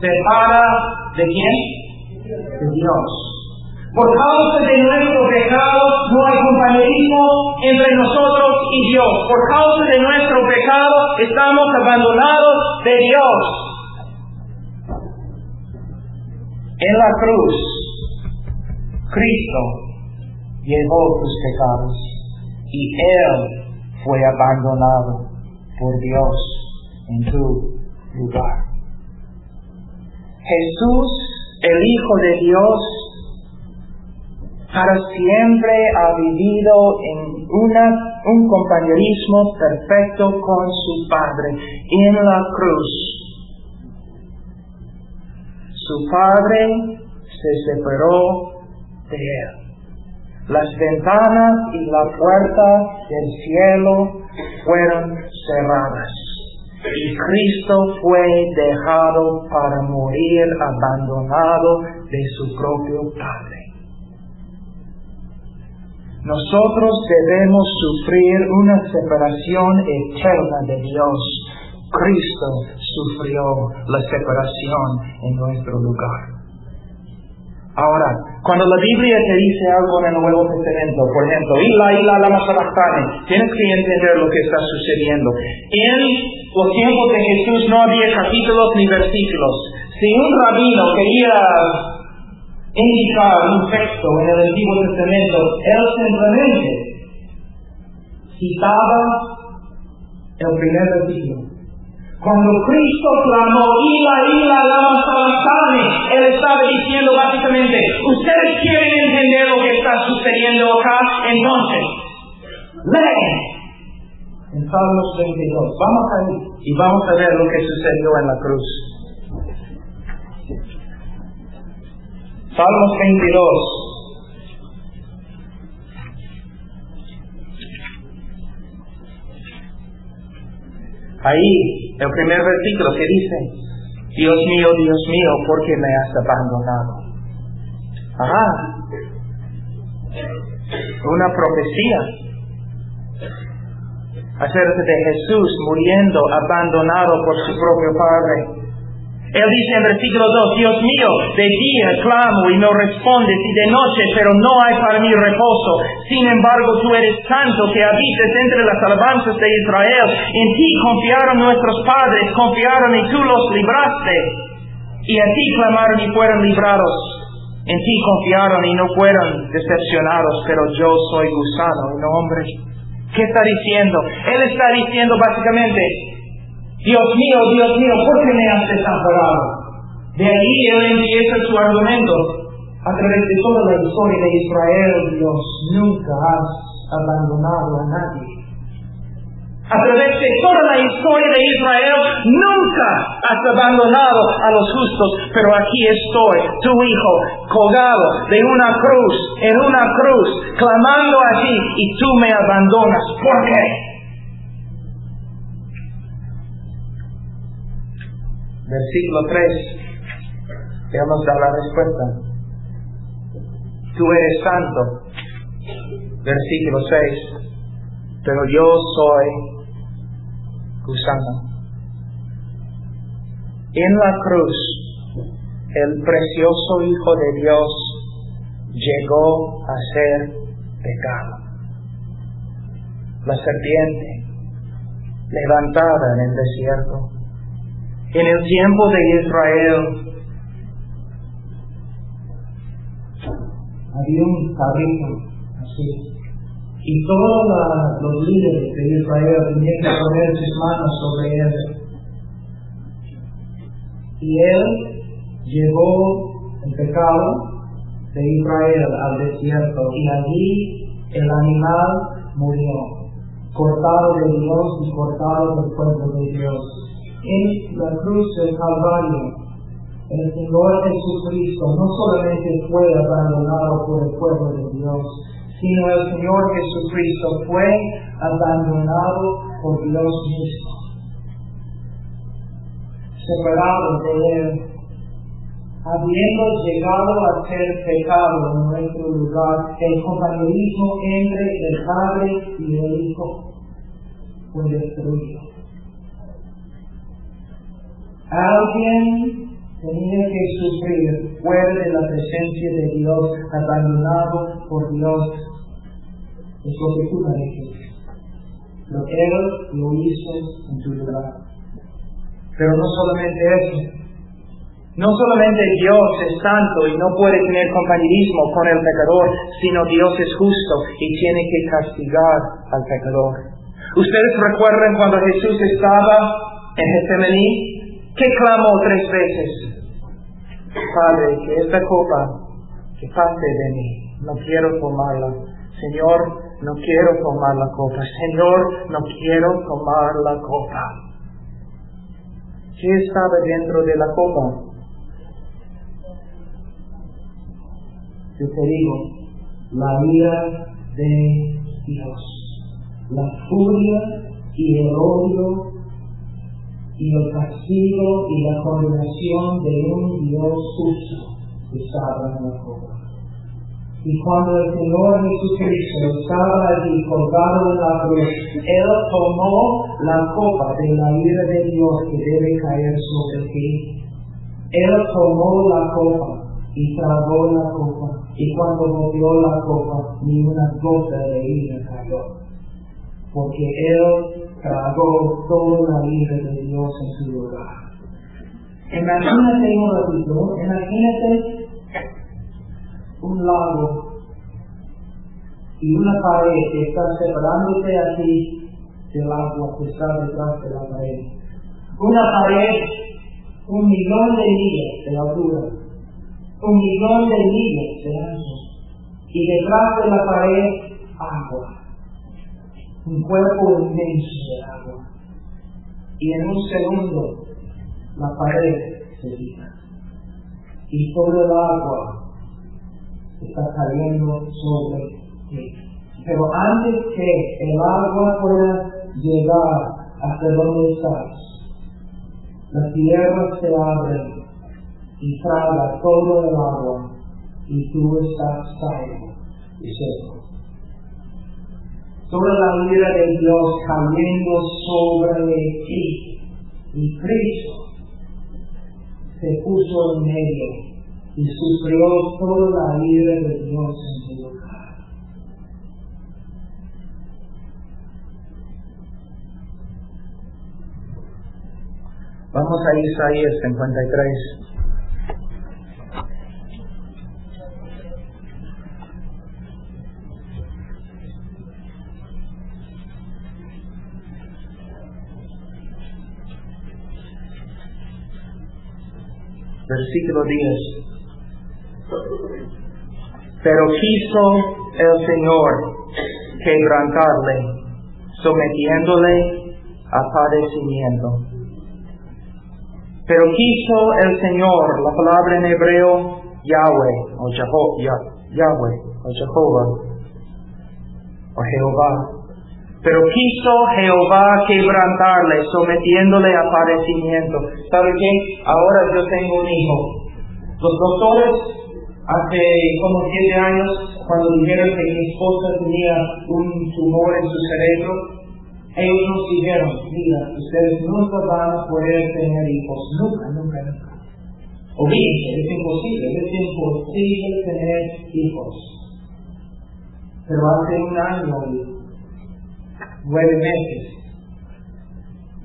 separa de quién? De Dios. Por causa de nuestro pecado no hay compañerismo entre nosotros y Dios. Por causa de nuestro pecado estamos abandonados de Dios. En la cruz, Cristo llevó tus pecados y Él fue abandonado por Dios en tu lugar. Jesús, el Hijo de Dios, para siempre ha vivido en un compañerismo perfecto con su Padre en la cruz. Su Padre se separó de él. Las ventanas y la puerta del cielo fueron cerradas y Cristo fue dejado para morir abandonado de su propio Padre. Nosotros debemos sufrir una separación eterna de Dios. Cristo sufrió la separación en nuestro lugar. Ahora, cuando la Biblia te dice algo en el Nuevo Testamento, por ejemplo, Ila, Ila, Lama tienes que entender lo que está sucediendo. En los tiempos de Jesús no había capítulos ni versículos. Si un rabino quería indicar un texto en el Antiguo Testamento, él simplemente citaba el primer versículo cuando Cristo clamó, Ila, Ila, lama sabachthani, Él estaba diciendo básicamente, ustedes quieren entender lo que está sucediendo acá, entonces, leen. En Salmos 22, vamos a ir y vamos a ver lo que sucedió en la cruz. Salmos 22. Ahí el primer versículo que dice, Dios mío, Dios mío, ¿por qué me has abandonado? Ajá. Una profecía acerca de Jesús muriendo abandonado por su propio Padre. Él dice en versículo 2, Dios mío, de día clamo y no respondes, y de noche, pero no hay para mí reposo. Sin embargo, tú eres santo que habites entre las alabanzas de Israel. En ti confiaron nuestros padres, confiaron y tú los libraste. Y a ti clamaron y fueron librados. En ti confiaron y no fueron decepcionados, pero yo soy gusano y no hombre. ¿Qué está diciendo? Él está diciendo básicamente, Dios mío, Dios mío, ¿por qué me has desamparado? De ahí él empieza su argumento. A través de toda la historia de Israel, Dios nunca has abandonado a nadie. A través de toda la historia de Israel, nunca has abandonado a los justos, pero aquí estoy, tu hijo, colgado de una cruz, en una cruz, clamando a ti, y tú me abandonas. ¿Por qué? Versículo 3, Él nos da la respuesta. Tú eres santo. Versículo 6, pero yo soy gusano. En la cruz, el precioso Hijo de Dios llegó a ser pecado. La serpiente levantada en el desierto en el tiempo de Israel había un carrito así. Y todos los líderes de Israel tenían que poner sus manos sobre él. Y él llevó el pecado de Israel al desierto y allí el animal murió, cortado de Dios y cortado del pueblo de Dios en la cruz del Calvario, el Señor Jesucristo no solamente fue abandonado por el pueblo de Dios, sino el Señor Jesucristo fue abandonado por Dios mismo. Separado de Él, habiendo llegado a ser pecado en nuestro lugar, el compañerismo entre el Padre y el Hijo fue destruido. Alguien tenía que sufrir fuera de la presencia de Dios, abandonado por Dios. Es lo que tú mereces. Pero Él lo hizo en tu lugar. Pero no solamente eso. No solamente Dios es santo y no puede tener compañerismo con el pecador, sino Dios es justo y tiene que castigar al pecador. ¿Ustedes recuerdan cuando Jesús estaba en Getsemaní? ¿Qué clamó tres veces? Padre, que esta copa que pase de mí, no quiero tomarla. Señor, no quiero tomar la copa. Señor, no quiero tomar la copa. ¿Qué estaba dentro de la copa? Yo te digo, la ira de Dios, la furia y el odio y el castigo y la condenación de un Dios justo estaba en la copa. Y cuando el Señor Jesucristo estaba allí colgado en la cruz, Él tomó la copa de la ira de Dios que debe caer sobre ti. Él tomó la copa y tragó la copa. Y cuando movió la copa, ni una gota de ira cayó. Porque Él tragó toda la vida de Dios en su lugar. Imagínate un ratito, imagínate un lago y una pared que está separándote aquí del agua que está detrás de la pared. Una pared, un millón de millas de altura, un millón de millas de ancho, y detrás de la pared agua un cuerpo inmenso de agua. Y en un segundo la pared se quita. Y todo el agua está cayendo sobre ti. Pero antes que el agua pueda llegar hasta donde estás, la tierra se abre y traga todo el agua y tú estás salvo y seco toda la ira de Dios cayendo sobre ti. Y Cristo se puso en medio y sufrió toda la ira de Dios en su lugar. Vamos a Isaías 53. Versículo 10. Pero quiso el Señor quebrantarle, sometiéndole a padecimiento. Pero quiso el Señor, la palabra en hebreo, Yahweh, o Yahweh, o Jehová, o Jehová, pero quiso Jehová quebrantarle, sometiéndole a padecimiento. ¿Sabe qué? Ahora yo tengo un hijo. Los doctores, hace como siete años, cuando dijeron que mi esposa tenía un tumor en su cerebro, ellos nos dijeron, mira, ustedes nunca van a poder tener hijos, nunca, nunca, nunca. Olvídense, es imposible, es imposible tener hijos. Pero hace un año, nueve meses.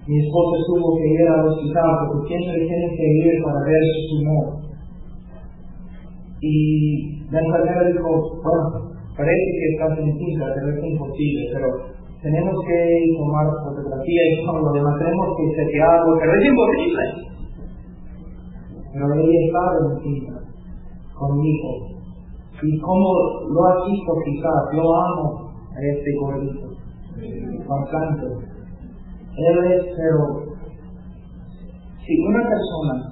Mi esposa tuvo que ir al hospital porque siempre tiene que ir para ver su tumor. Y la enfermera dijo, bueno, parece que está sentida, pero es imposible, pero tenemos que tomar fotografía y todo lo demás, tenemos que setearlo, pero es imposible. Pero ella estaba encima conmigo. Y como lo ha visto quizás, yo amo a este gordito bastante. Él es, pero si una persona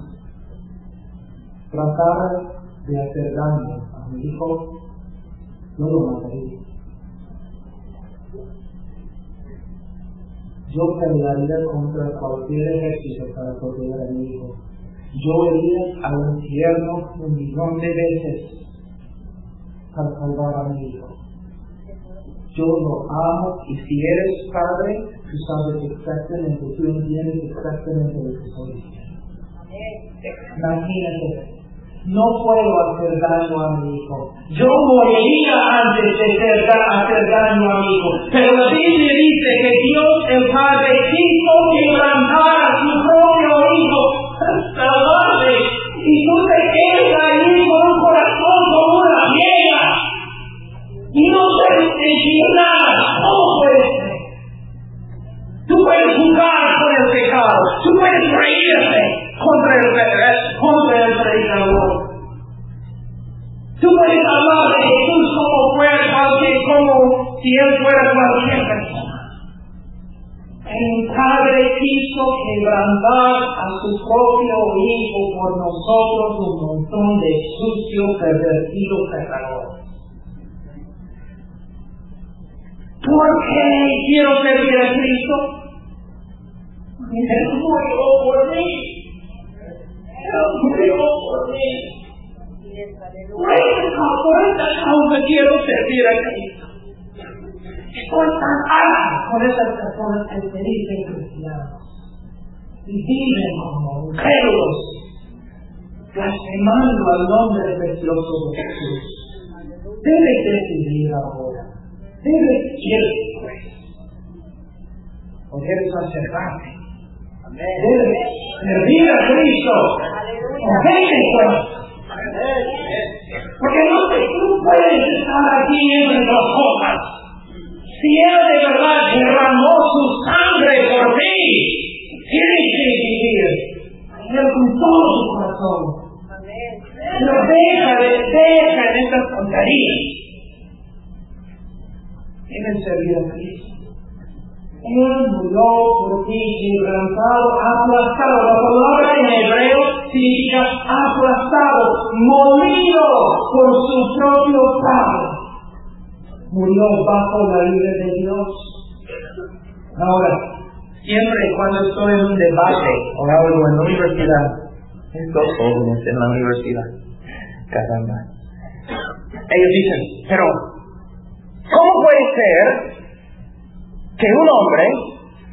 tratara de hacer daño a mi hijo, no lo mataría. Yo pelearía contra cualquier ejército para proteger a mi hijo. Yo iría al infierno un millón de veces para salvar a mi hijo yo lo amo y si eres padre, tú sabes exactamente, tú entiendes exactamente lo que estoy diciendo. Imagínate, no puedo hacer daño a mi hijo. Yo moriría antes de hacer daño a mi hijo. Pero la Biblia dice que Dios el Padre quiso quebrantar a su propio hijo, nada. ¿Cómo puede? Tú puedes jugar con el pecado, tú puedes reírte contra el, contra el predicador. Tú puedes hablar de Jesús como fuera cualquier, como si él fuera cualquier persona. El Padre quiso quebrantar a su propio Hijo por nosotros un montón de sucio, pervertido pecador. ¿Por qué quiero servir a Cristo? Él murió por mí. Él murió por mí. Por esta causa quiero servir a Cristo. Estoy tan harto con esas personas que se dicen cristianos y viven como incrédulos, blasfemando al nombre precioso de Jesús. Debes decidir ahora Debe quiere pues. Porque eres sacerdote. Debe servir a Cristo. Pues. Porque no te, tú puedes estar aquí entre las cosas. Si Él de verdad derramó su sangre por ti, tienes que vivir. Él con todo su corazón. Pero deja de, deja de estas tonterías deben servir a Cristo. Él murió por ti, quebrantado, aplastado. La palabra en hebreo significa aplastado, molido por su propio Padre. Murió bajo la ira de Dios. Ahora, siempre cuando estoy en un debate o algo en la universidad, estos jóvenes en la universidad, caramba, ellos dicen, pero ¿Cómo puede ser que un hombre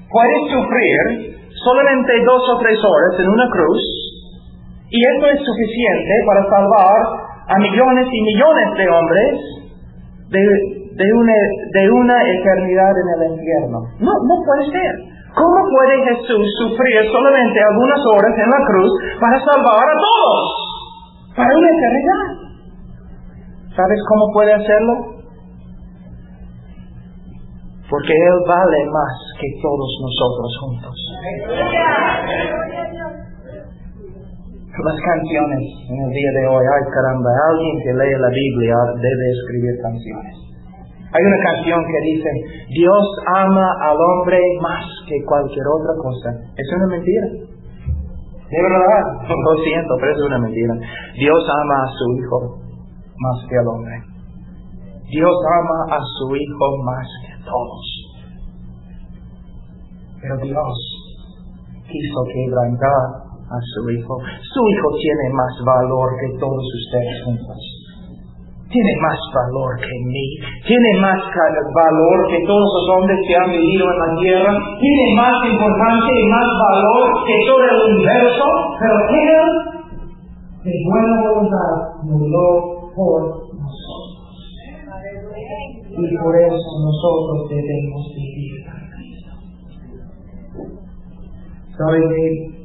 puede sufrir solamente dos o tres horas en una cruz Y esto es suficiente para salvar a millones y millones de hombres de, de, una, de una eternidad en el infierno. No, no puede ser. ¿Cómo puede Jesús sufrir solamente algunas horas en la cruz para salvar a todos? Para una eternidad. ¿Sabes cómo puede hacerlo? Porque Él vale más que todos nosotros juntos. Las canciones en el día de hoy, ay caramba, alguien que lee la Biblia debe escribir canciones. Hay una canción que dice, Dios ama al hombre más que cualquier otra cosa. Es una mentira. De verdad, lo siento, pero es una mentira. Dios ama a su hijo más que al hombre. Dios ama a su hijo más que todos. Pero Dios quiso quebrantar a su hijo. Su hijo tiene más valor que todos ustedes juntos. Tiene más valor que mí. Tiene más valor que todos los hombres que han vivido en la tierra. Tiene más importancia y más valor que todo el universo. Pero él, de buena voluntad, murió por. Y por eso nosotros debemos vivir para Cristo. ¿Saben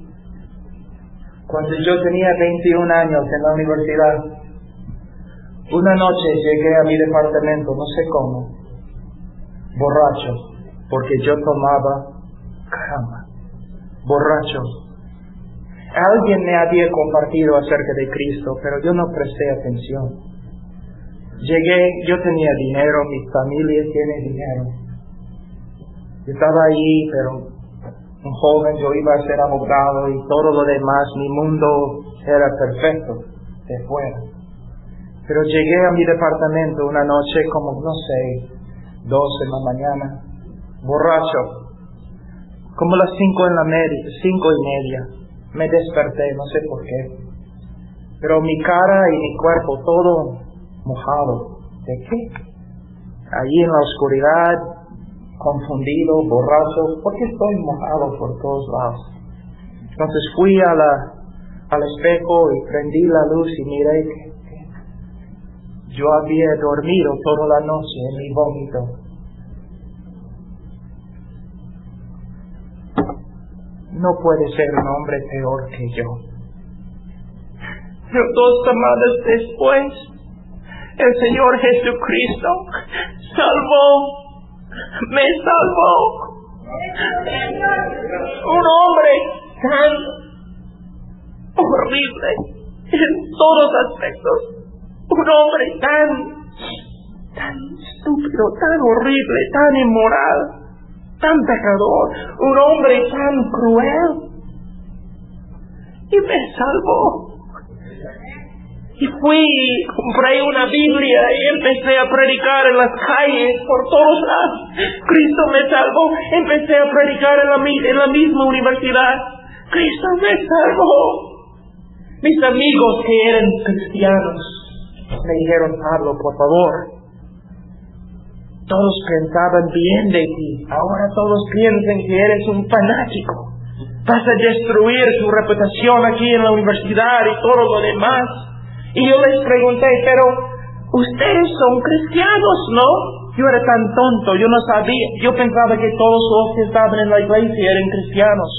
cuando yo tenía 21 años en la universidad, una noche llegué a mi departamento, no sé cómo, borracho, porque yo tomaba, caramba, borracho. Alguien me había compartido acerca de Cristo, pero yo no presté atención. Llegué, yo tenía dinero, mi familia tiene dinero. estaba ahí, pero un joven, yo iba a ser abogado y todo lo demás, mi mundo era perfecto de fuera. Pero llegué a mi departamento una noche como, no sé, dos de la mañana, borracho, como las cinco en la media, cinco y media. Me desperté, no sé por qué. Pero mi cara y mi cuerpo todo mojado. ¿De qué? Allí en la oscuridad, confundido, borracho, porque estoy mojado por todos lados. Entonces fui a la, al espejo y prendí la luz y miré que, yo había dormido toda la noche en mi vómito. No puede ser un hombre peor que yo. Pero dos semanas después, el Señor Jesucristo salvó me salvó. Un hombre tan horrible en todos aspectos. Un hombre tan, tan estúpido, tan horrible, tan inmoral, tan pecador. Un hombre tan cruel. Y me salvó. Y fui, compré una Biblia y empecé a predicar en las calles por todos lados. Cristo me salvó. Empecé a predicar en la, en la misma universidad. Cristo me salvó. Mis amigos que eran cristianos me dijeron, Pablo, por favor, todos pensaban bien de ti. Ahora todos piensan que eres un fanático. Vas a destruir tu reputación aquí en la universidad y todo lo demás. Y yo les pregunté, pero ustedes son cristianos, ¿no? Yo era tan tonto, yo no sabía, yo pensaba que todos los que estaban en la iglesia eran cristianos.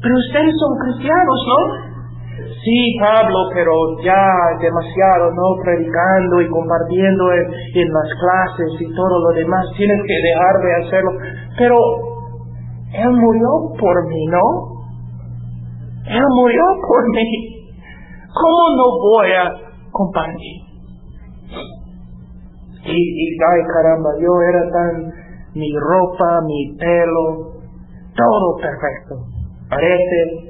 Pero ustedes son cristianos, ¿no? Sí, Pablo, pero ya demasiado, ¿no? Predicando y compartiendo en, en las clases y todo lo demás, tienes que dejar de hacerlo. Pero Él murió por mí, ¿no? Él murió por mí. ¿Cómo no voy a compartir? Y, y ay caramba, yo era tan, mi ropa, mi pelo, todo perfecto. Parece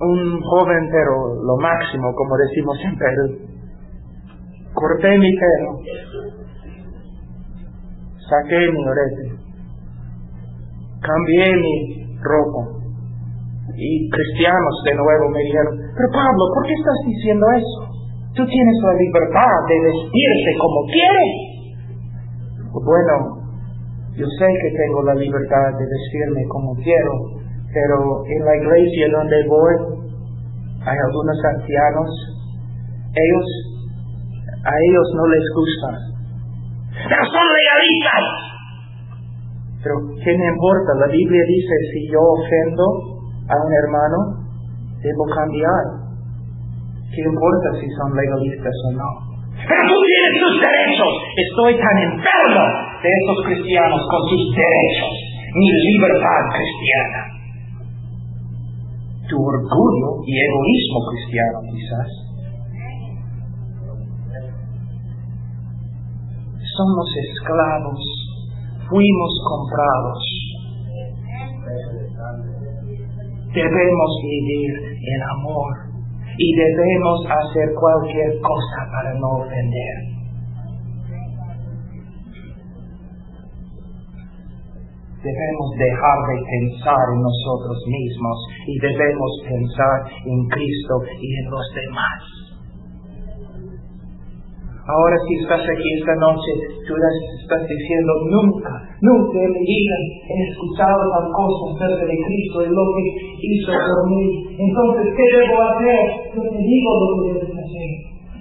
un joven, pero lo máximo, como decimos en Perú. Corté mi pelo, saqué mi orete, cambié mi ropa, y cristianos de nuevo me dijeron, pero Pablo, ¿por qué estás diciendo eso? Tú tienes la libertad de vestirte como quieres. Bueno, yo sé que tengo la libertad de vestirme como quiero, pero en la iglesia donde voy, hay algunos ancianos, ellos, a ellos no les gusta. Pero son legalistas. Pero, ¿qué me importa? La Biblia dice, si yo ofendo a un hermano, debo cambiar. ¿Qué importa si son legalistas o no? Pero tú tienes tus derechos. Estoy tan enfermo de estos cristianos con sus derechos. Mi libertad cristiana. Tu orgullo y egoísmo cristiano, quizás. Somos esclavos. Fuimos comprados. Debemos vivir en amor y debemos hacer cualquier cosa para no ofender. Debemos dejar de pensar en nosotros mismos y debemos pensar en Cristo y en los demás. Ahora si estás aquí esta noche, tú estás diciendo, nunca, nunca he leído, he escuchado tal cosa acerca de Cristo y lo que hizo por mí. Entonces, ¿qué debo hacer? Yo te digo lo que debes hacer.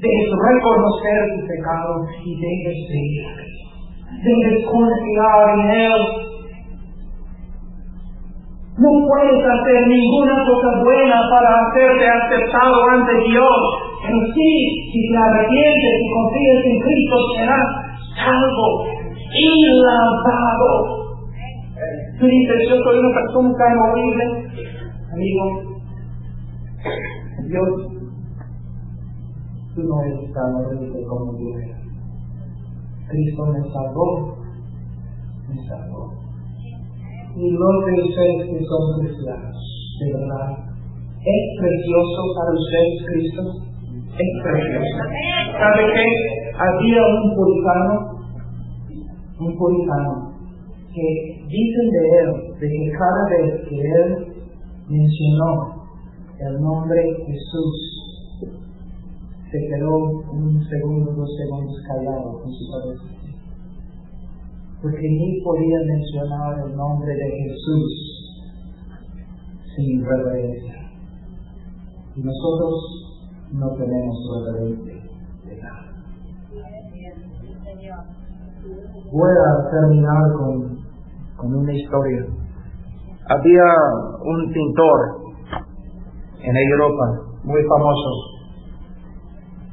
Debes reconocer tu pecado y debes seguir Debes confiar en Él. No puedes hacer ninguna cosa buena para hacerte aceptado ante Dios. Pero sí, si te arrepientes y confías en Cristo, serás salvo y lavado. Tú dices, yo soy una persona tan horrible. Amigo, Dios, tú no eres tan horrible como yo. Cristo me salvó, me salvó. Y los de ustedes que son cristianos, de verdad, ¿es precioso para ustedes Cristo? Es. ¿Sabe qué? Había un puritano, un puritano, que dicen de él, de que cada vez que él mencionó el nombre Jesús, se quedó un segundo, dos segundos callado con su cabeza. Porque ni podía mencionar el nombre de Jesús sin reverencia. Y nosotros no tenemos referente de nada. Voy a terminar con, con una historia. Había un pintor en Europa muy famoso.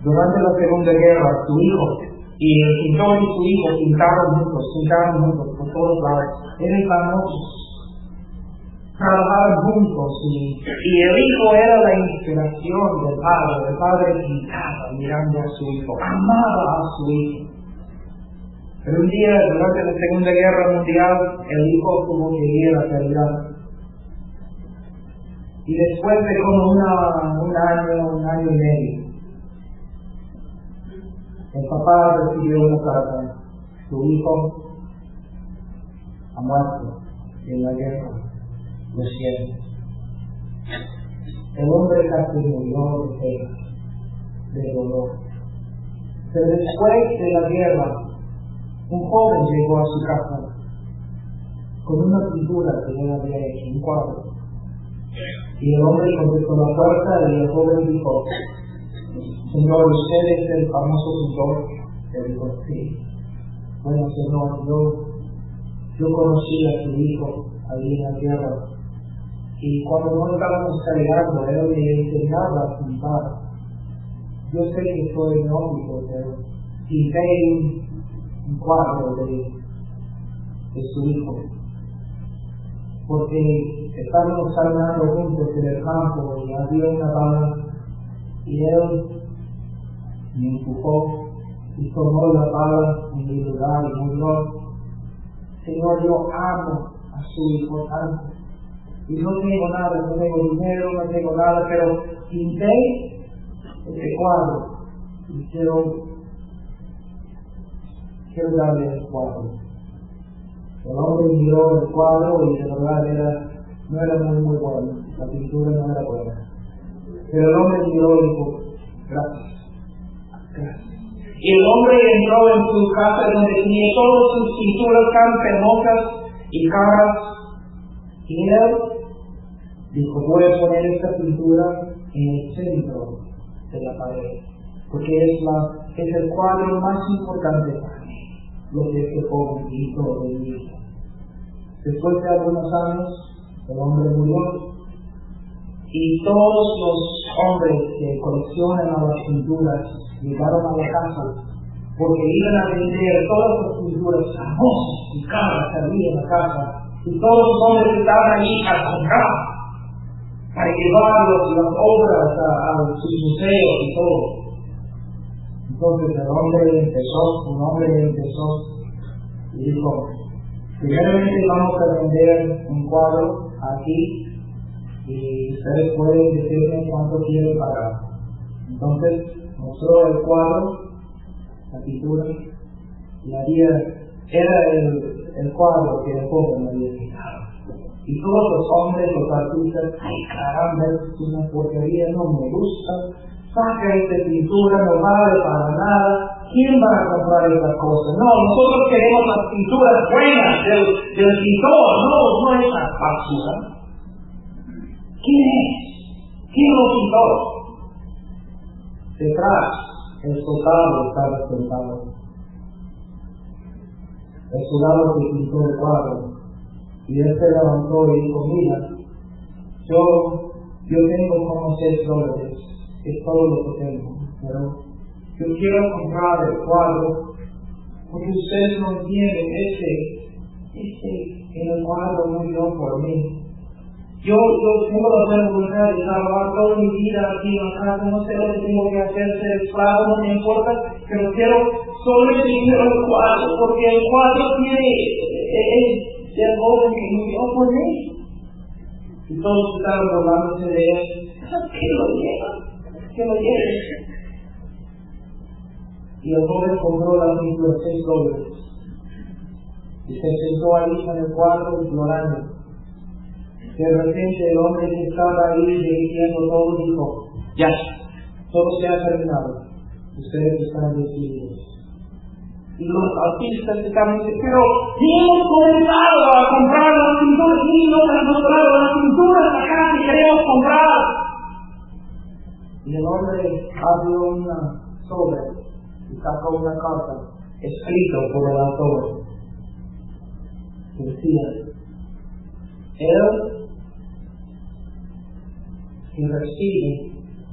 Durante la Segunda Guerra, su hijo y el pintor y su hijo pintaron juntos, pintaron juntos por todos lados. Eran famosos trabajar juntos y, el hijo era la inspiración del padre, el padre pintaba mirando a su hijo, amaba a su hijo. Pero un día, durante la Segunda Guerra Mundial, el hijo tuvo que ir a caridad. Y después de como una, un año, un año y medio, el papá recibió una carta, su hijo ha muerto en la guerra lo siento. El hombre murió de pena, de dolor. Pero después de la guerra, un joven llegó a su casa con una pintura que él había hecho, un cuadro. Y el hombre contestó la puerta y el joven dijo, Señor, ¿usted es el famoso pintor? Él dijo, sí. Bueno, Señor, yo, yo conocí a su hijo allí en la tierra y cuando no estábamos cargando, él me enseñaba a pintar. Yo sé que soy nómico, pero un, un cuadro de, de su hijo. Porque estábamos caminando juntos en el campo y había una bala y él me empujó y tomó la bala en mi lugar y murió. Señor, yo amo a su hijo tanto y no tengo nada, no tengo dinero, no tengo nada, pero pinté este cuadro y quiero, quiero darle el cuadro. El hombre miró el cuadro y de verdad era, no era muy, muy bueno, la pintura no era buena. Pero el hombre miró y dijo, gracias, gracias. Y el hombre entró en su casa donde tenía todas sus pinturas tan hermosas y caras, y él Dijo, voy a poner esta pintura en el centro de la pared, porque es, la, es el cuadro más importante para mí, lo que este joven hizo de mi Después de algunos años, el hombre murió y todos los hombres que coleccionan las pinturas llegaron a la casa porque iban a vender todas las pinturas famosas y caras que había en la casa y todos los hombres estaban allí a comprar para llevarlos las obras a, a sus museos y todo. Entonces el hombre empezó, un hombre empezó y dijo, primeramente vamos a vender un cuadro aquí y ustedes pueden decirme cuánto quieren pagar. Entonces mostró el cuadro, la pintura, y había, era el, el cuadro que el joven había pintado. Y todos los hombres, los artistas, ay caramba, es una porquería, no me gusta, saca esta pintura, no vale para nada, ¿quién va a comprar esta cosa? No, nosotros queremos las pinturas buenas del, pintor, no, no esa basura. ¿Quién es? ¿Quién lo pintó? Detrás, el soldado estaba sentado. El soldado que pintó el cuadro. Y él se levantó y dijo, mira, yo, yo tengo como seis dólares, es todo lo que tengo, pero yo quiero comprar el cuadro porque ustedes no entienden, ese, ese, en el cuadro murió por mí. Yo, yo tengo la oportunidad de trabajar toda mi vida aquí no sé lo que tengo que hacer, ser esclavo, no me importa, pero quiero solo dinero el cuadro, porque el cuadro tiene, es el joven que murió por mí. Y todos estaban rogándose de él, que lo lleva, que lo lleve. Y el joven compró la pintura seis dólares. Y se sentó ahí en el cuadro llorando. De repente el hombre que estaba ahí dirigiendo todo dijo, ya, todo se ha terminado, ustedes están decididos. Y los artistas estaban diciendo, pero hemos comenzado a comprar las pinturas, ni nos han comprado las pinturas acá que queremos comprar. Y el hombre abrió una sobre y sacó una carta escrita por el autor. Decía, él que recibe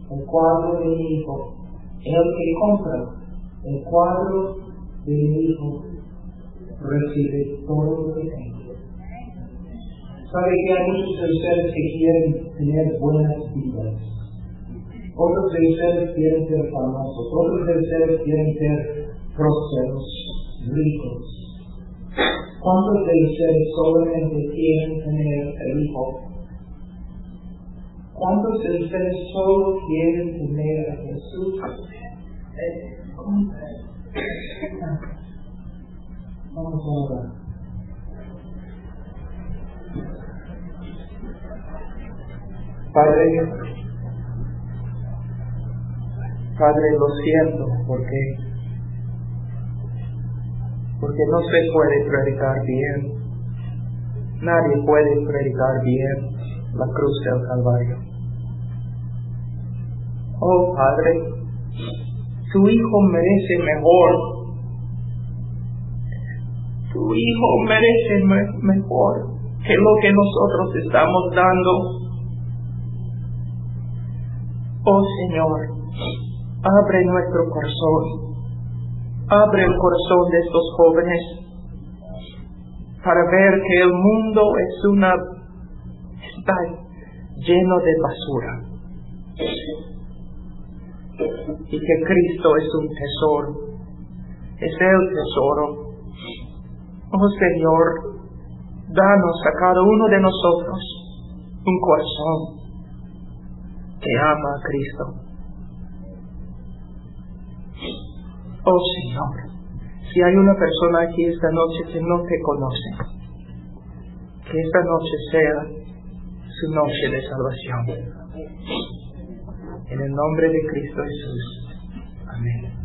el cuadro de mi hijo, el que compra el cuadro de mi hijo, recibe todo lo que tengo. Sabe que hay muchos de ustedes que quieren tener buenas vidas. Otros de ustedes quieren ser famosos. Otros de quieren ser prósperos, ricos. ¿Cuántos de ustedes solamente quieren tener el hijo ¿Cuántos de ustedes solo quieren tener a Jesús? Padre, Padre, lo siento porque porque no se puede predicar bien. Nadie puede predicar bien la cruz del Calvario. Oh Padre, tu Hijo merece mejor. Tu Hijo merece mejor que lo que nosotros estamos dando. Oh Señor, abre nuestro corazón. Abre el corazón de estos jóvenes para ver que el mundo es una está lleno de basura y que Cristo es un tesoro, es el tesoro. Oh Señor, danos a cada uno de nosotros un corazón que ama a Cristo. Oh Señor, si hay una persona aquí esta noche que no te conoce, que esta noche sea su noche de salvación. En el nombre de Cristo Jesús. Amén.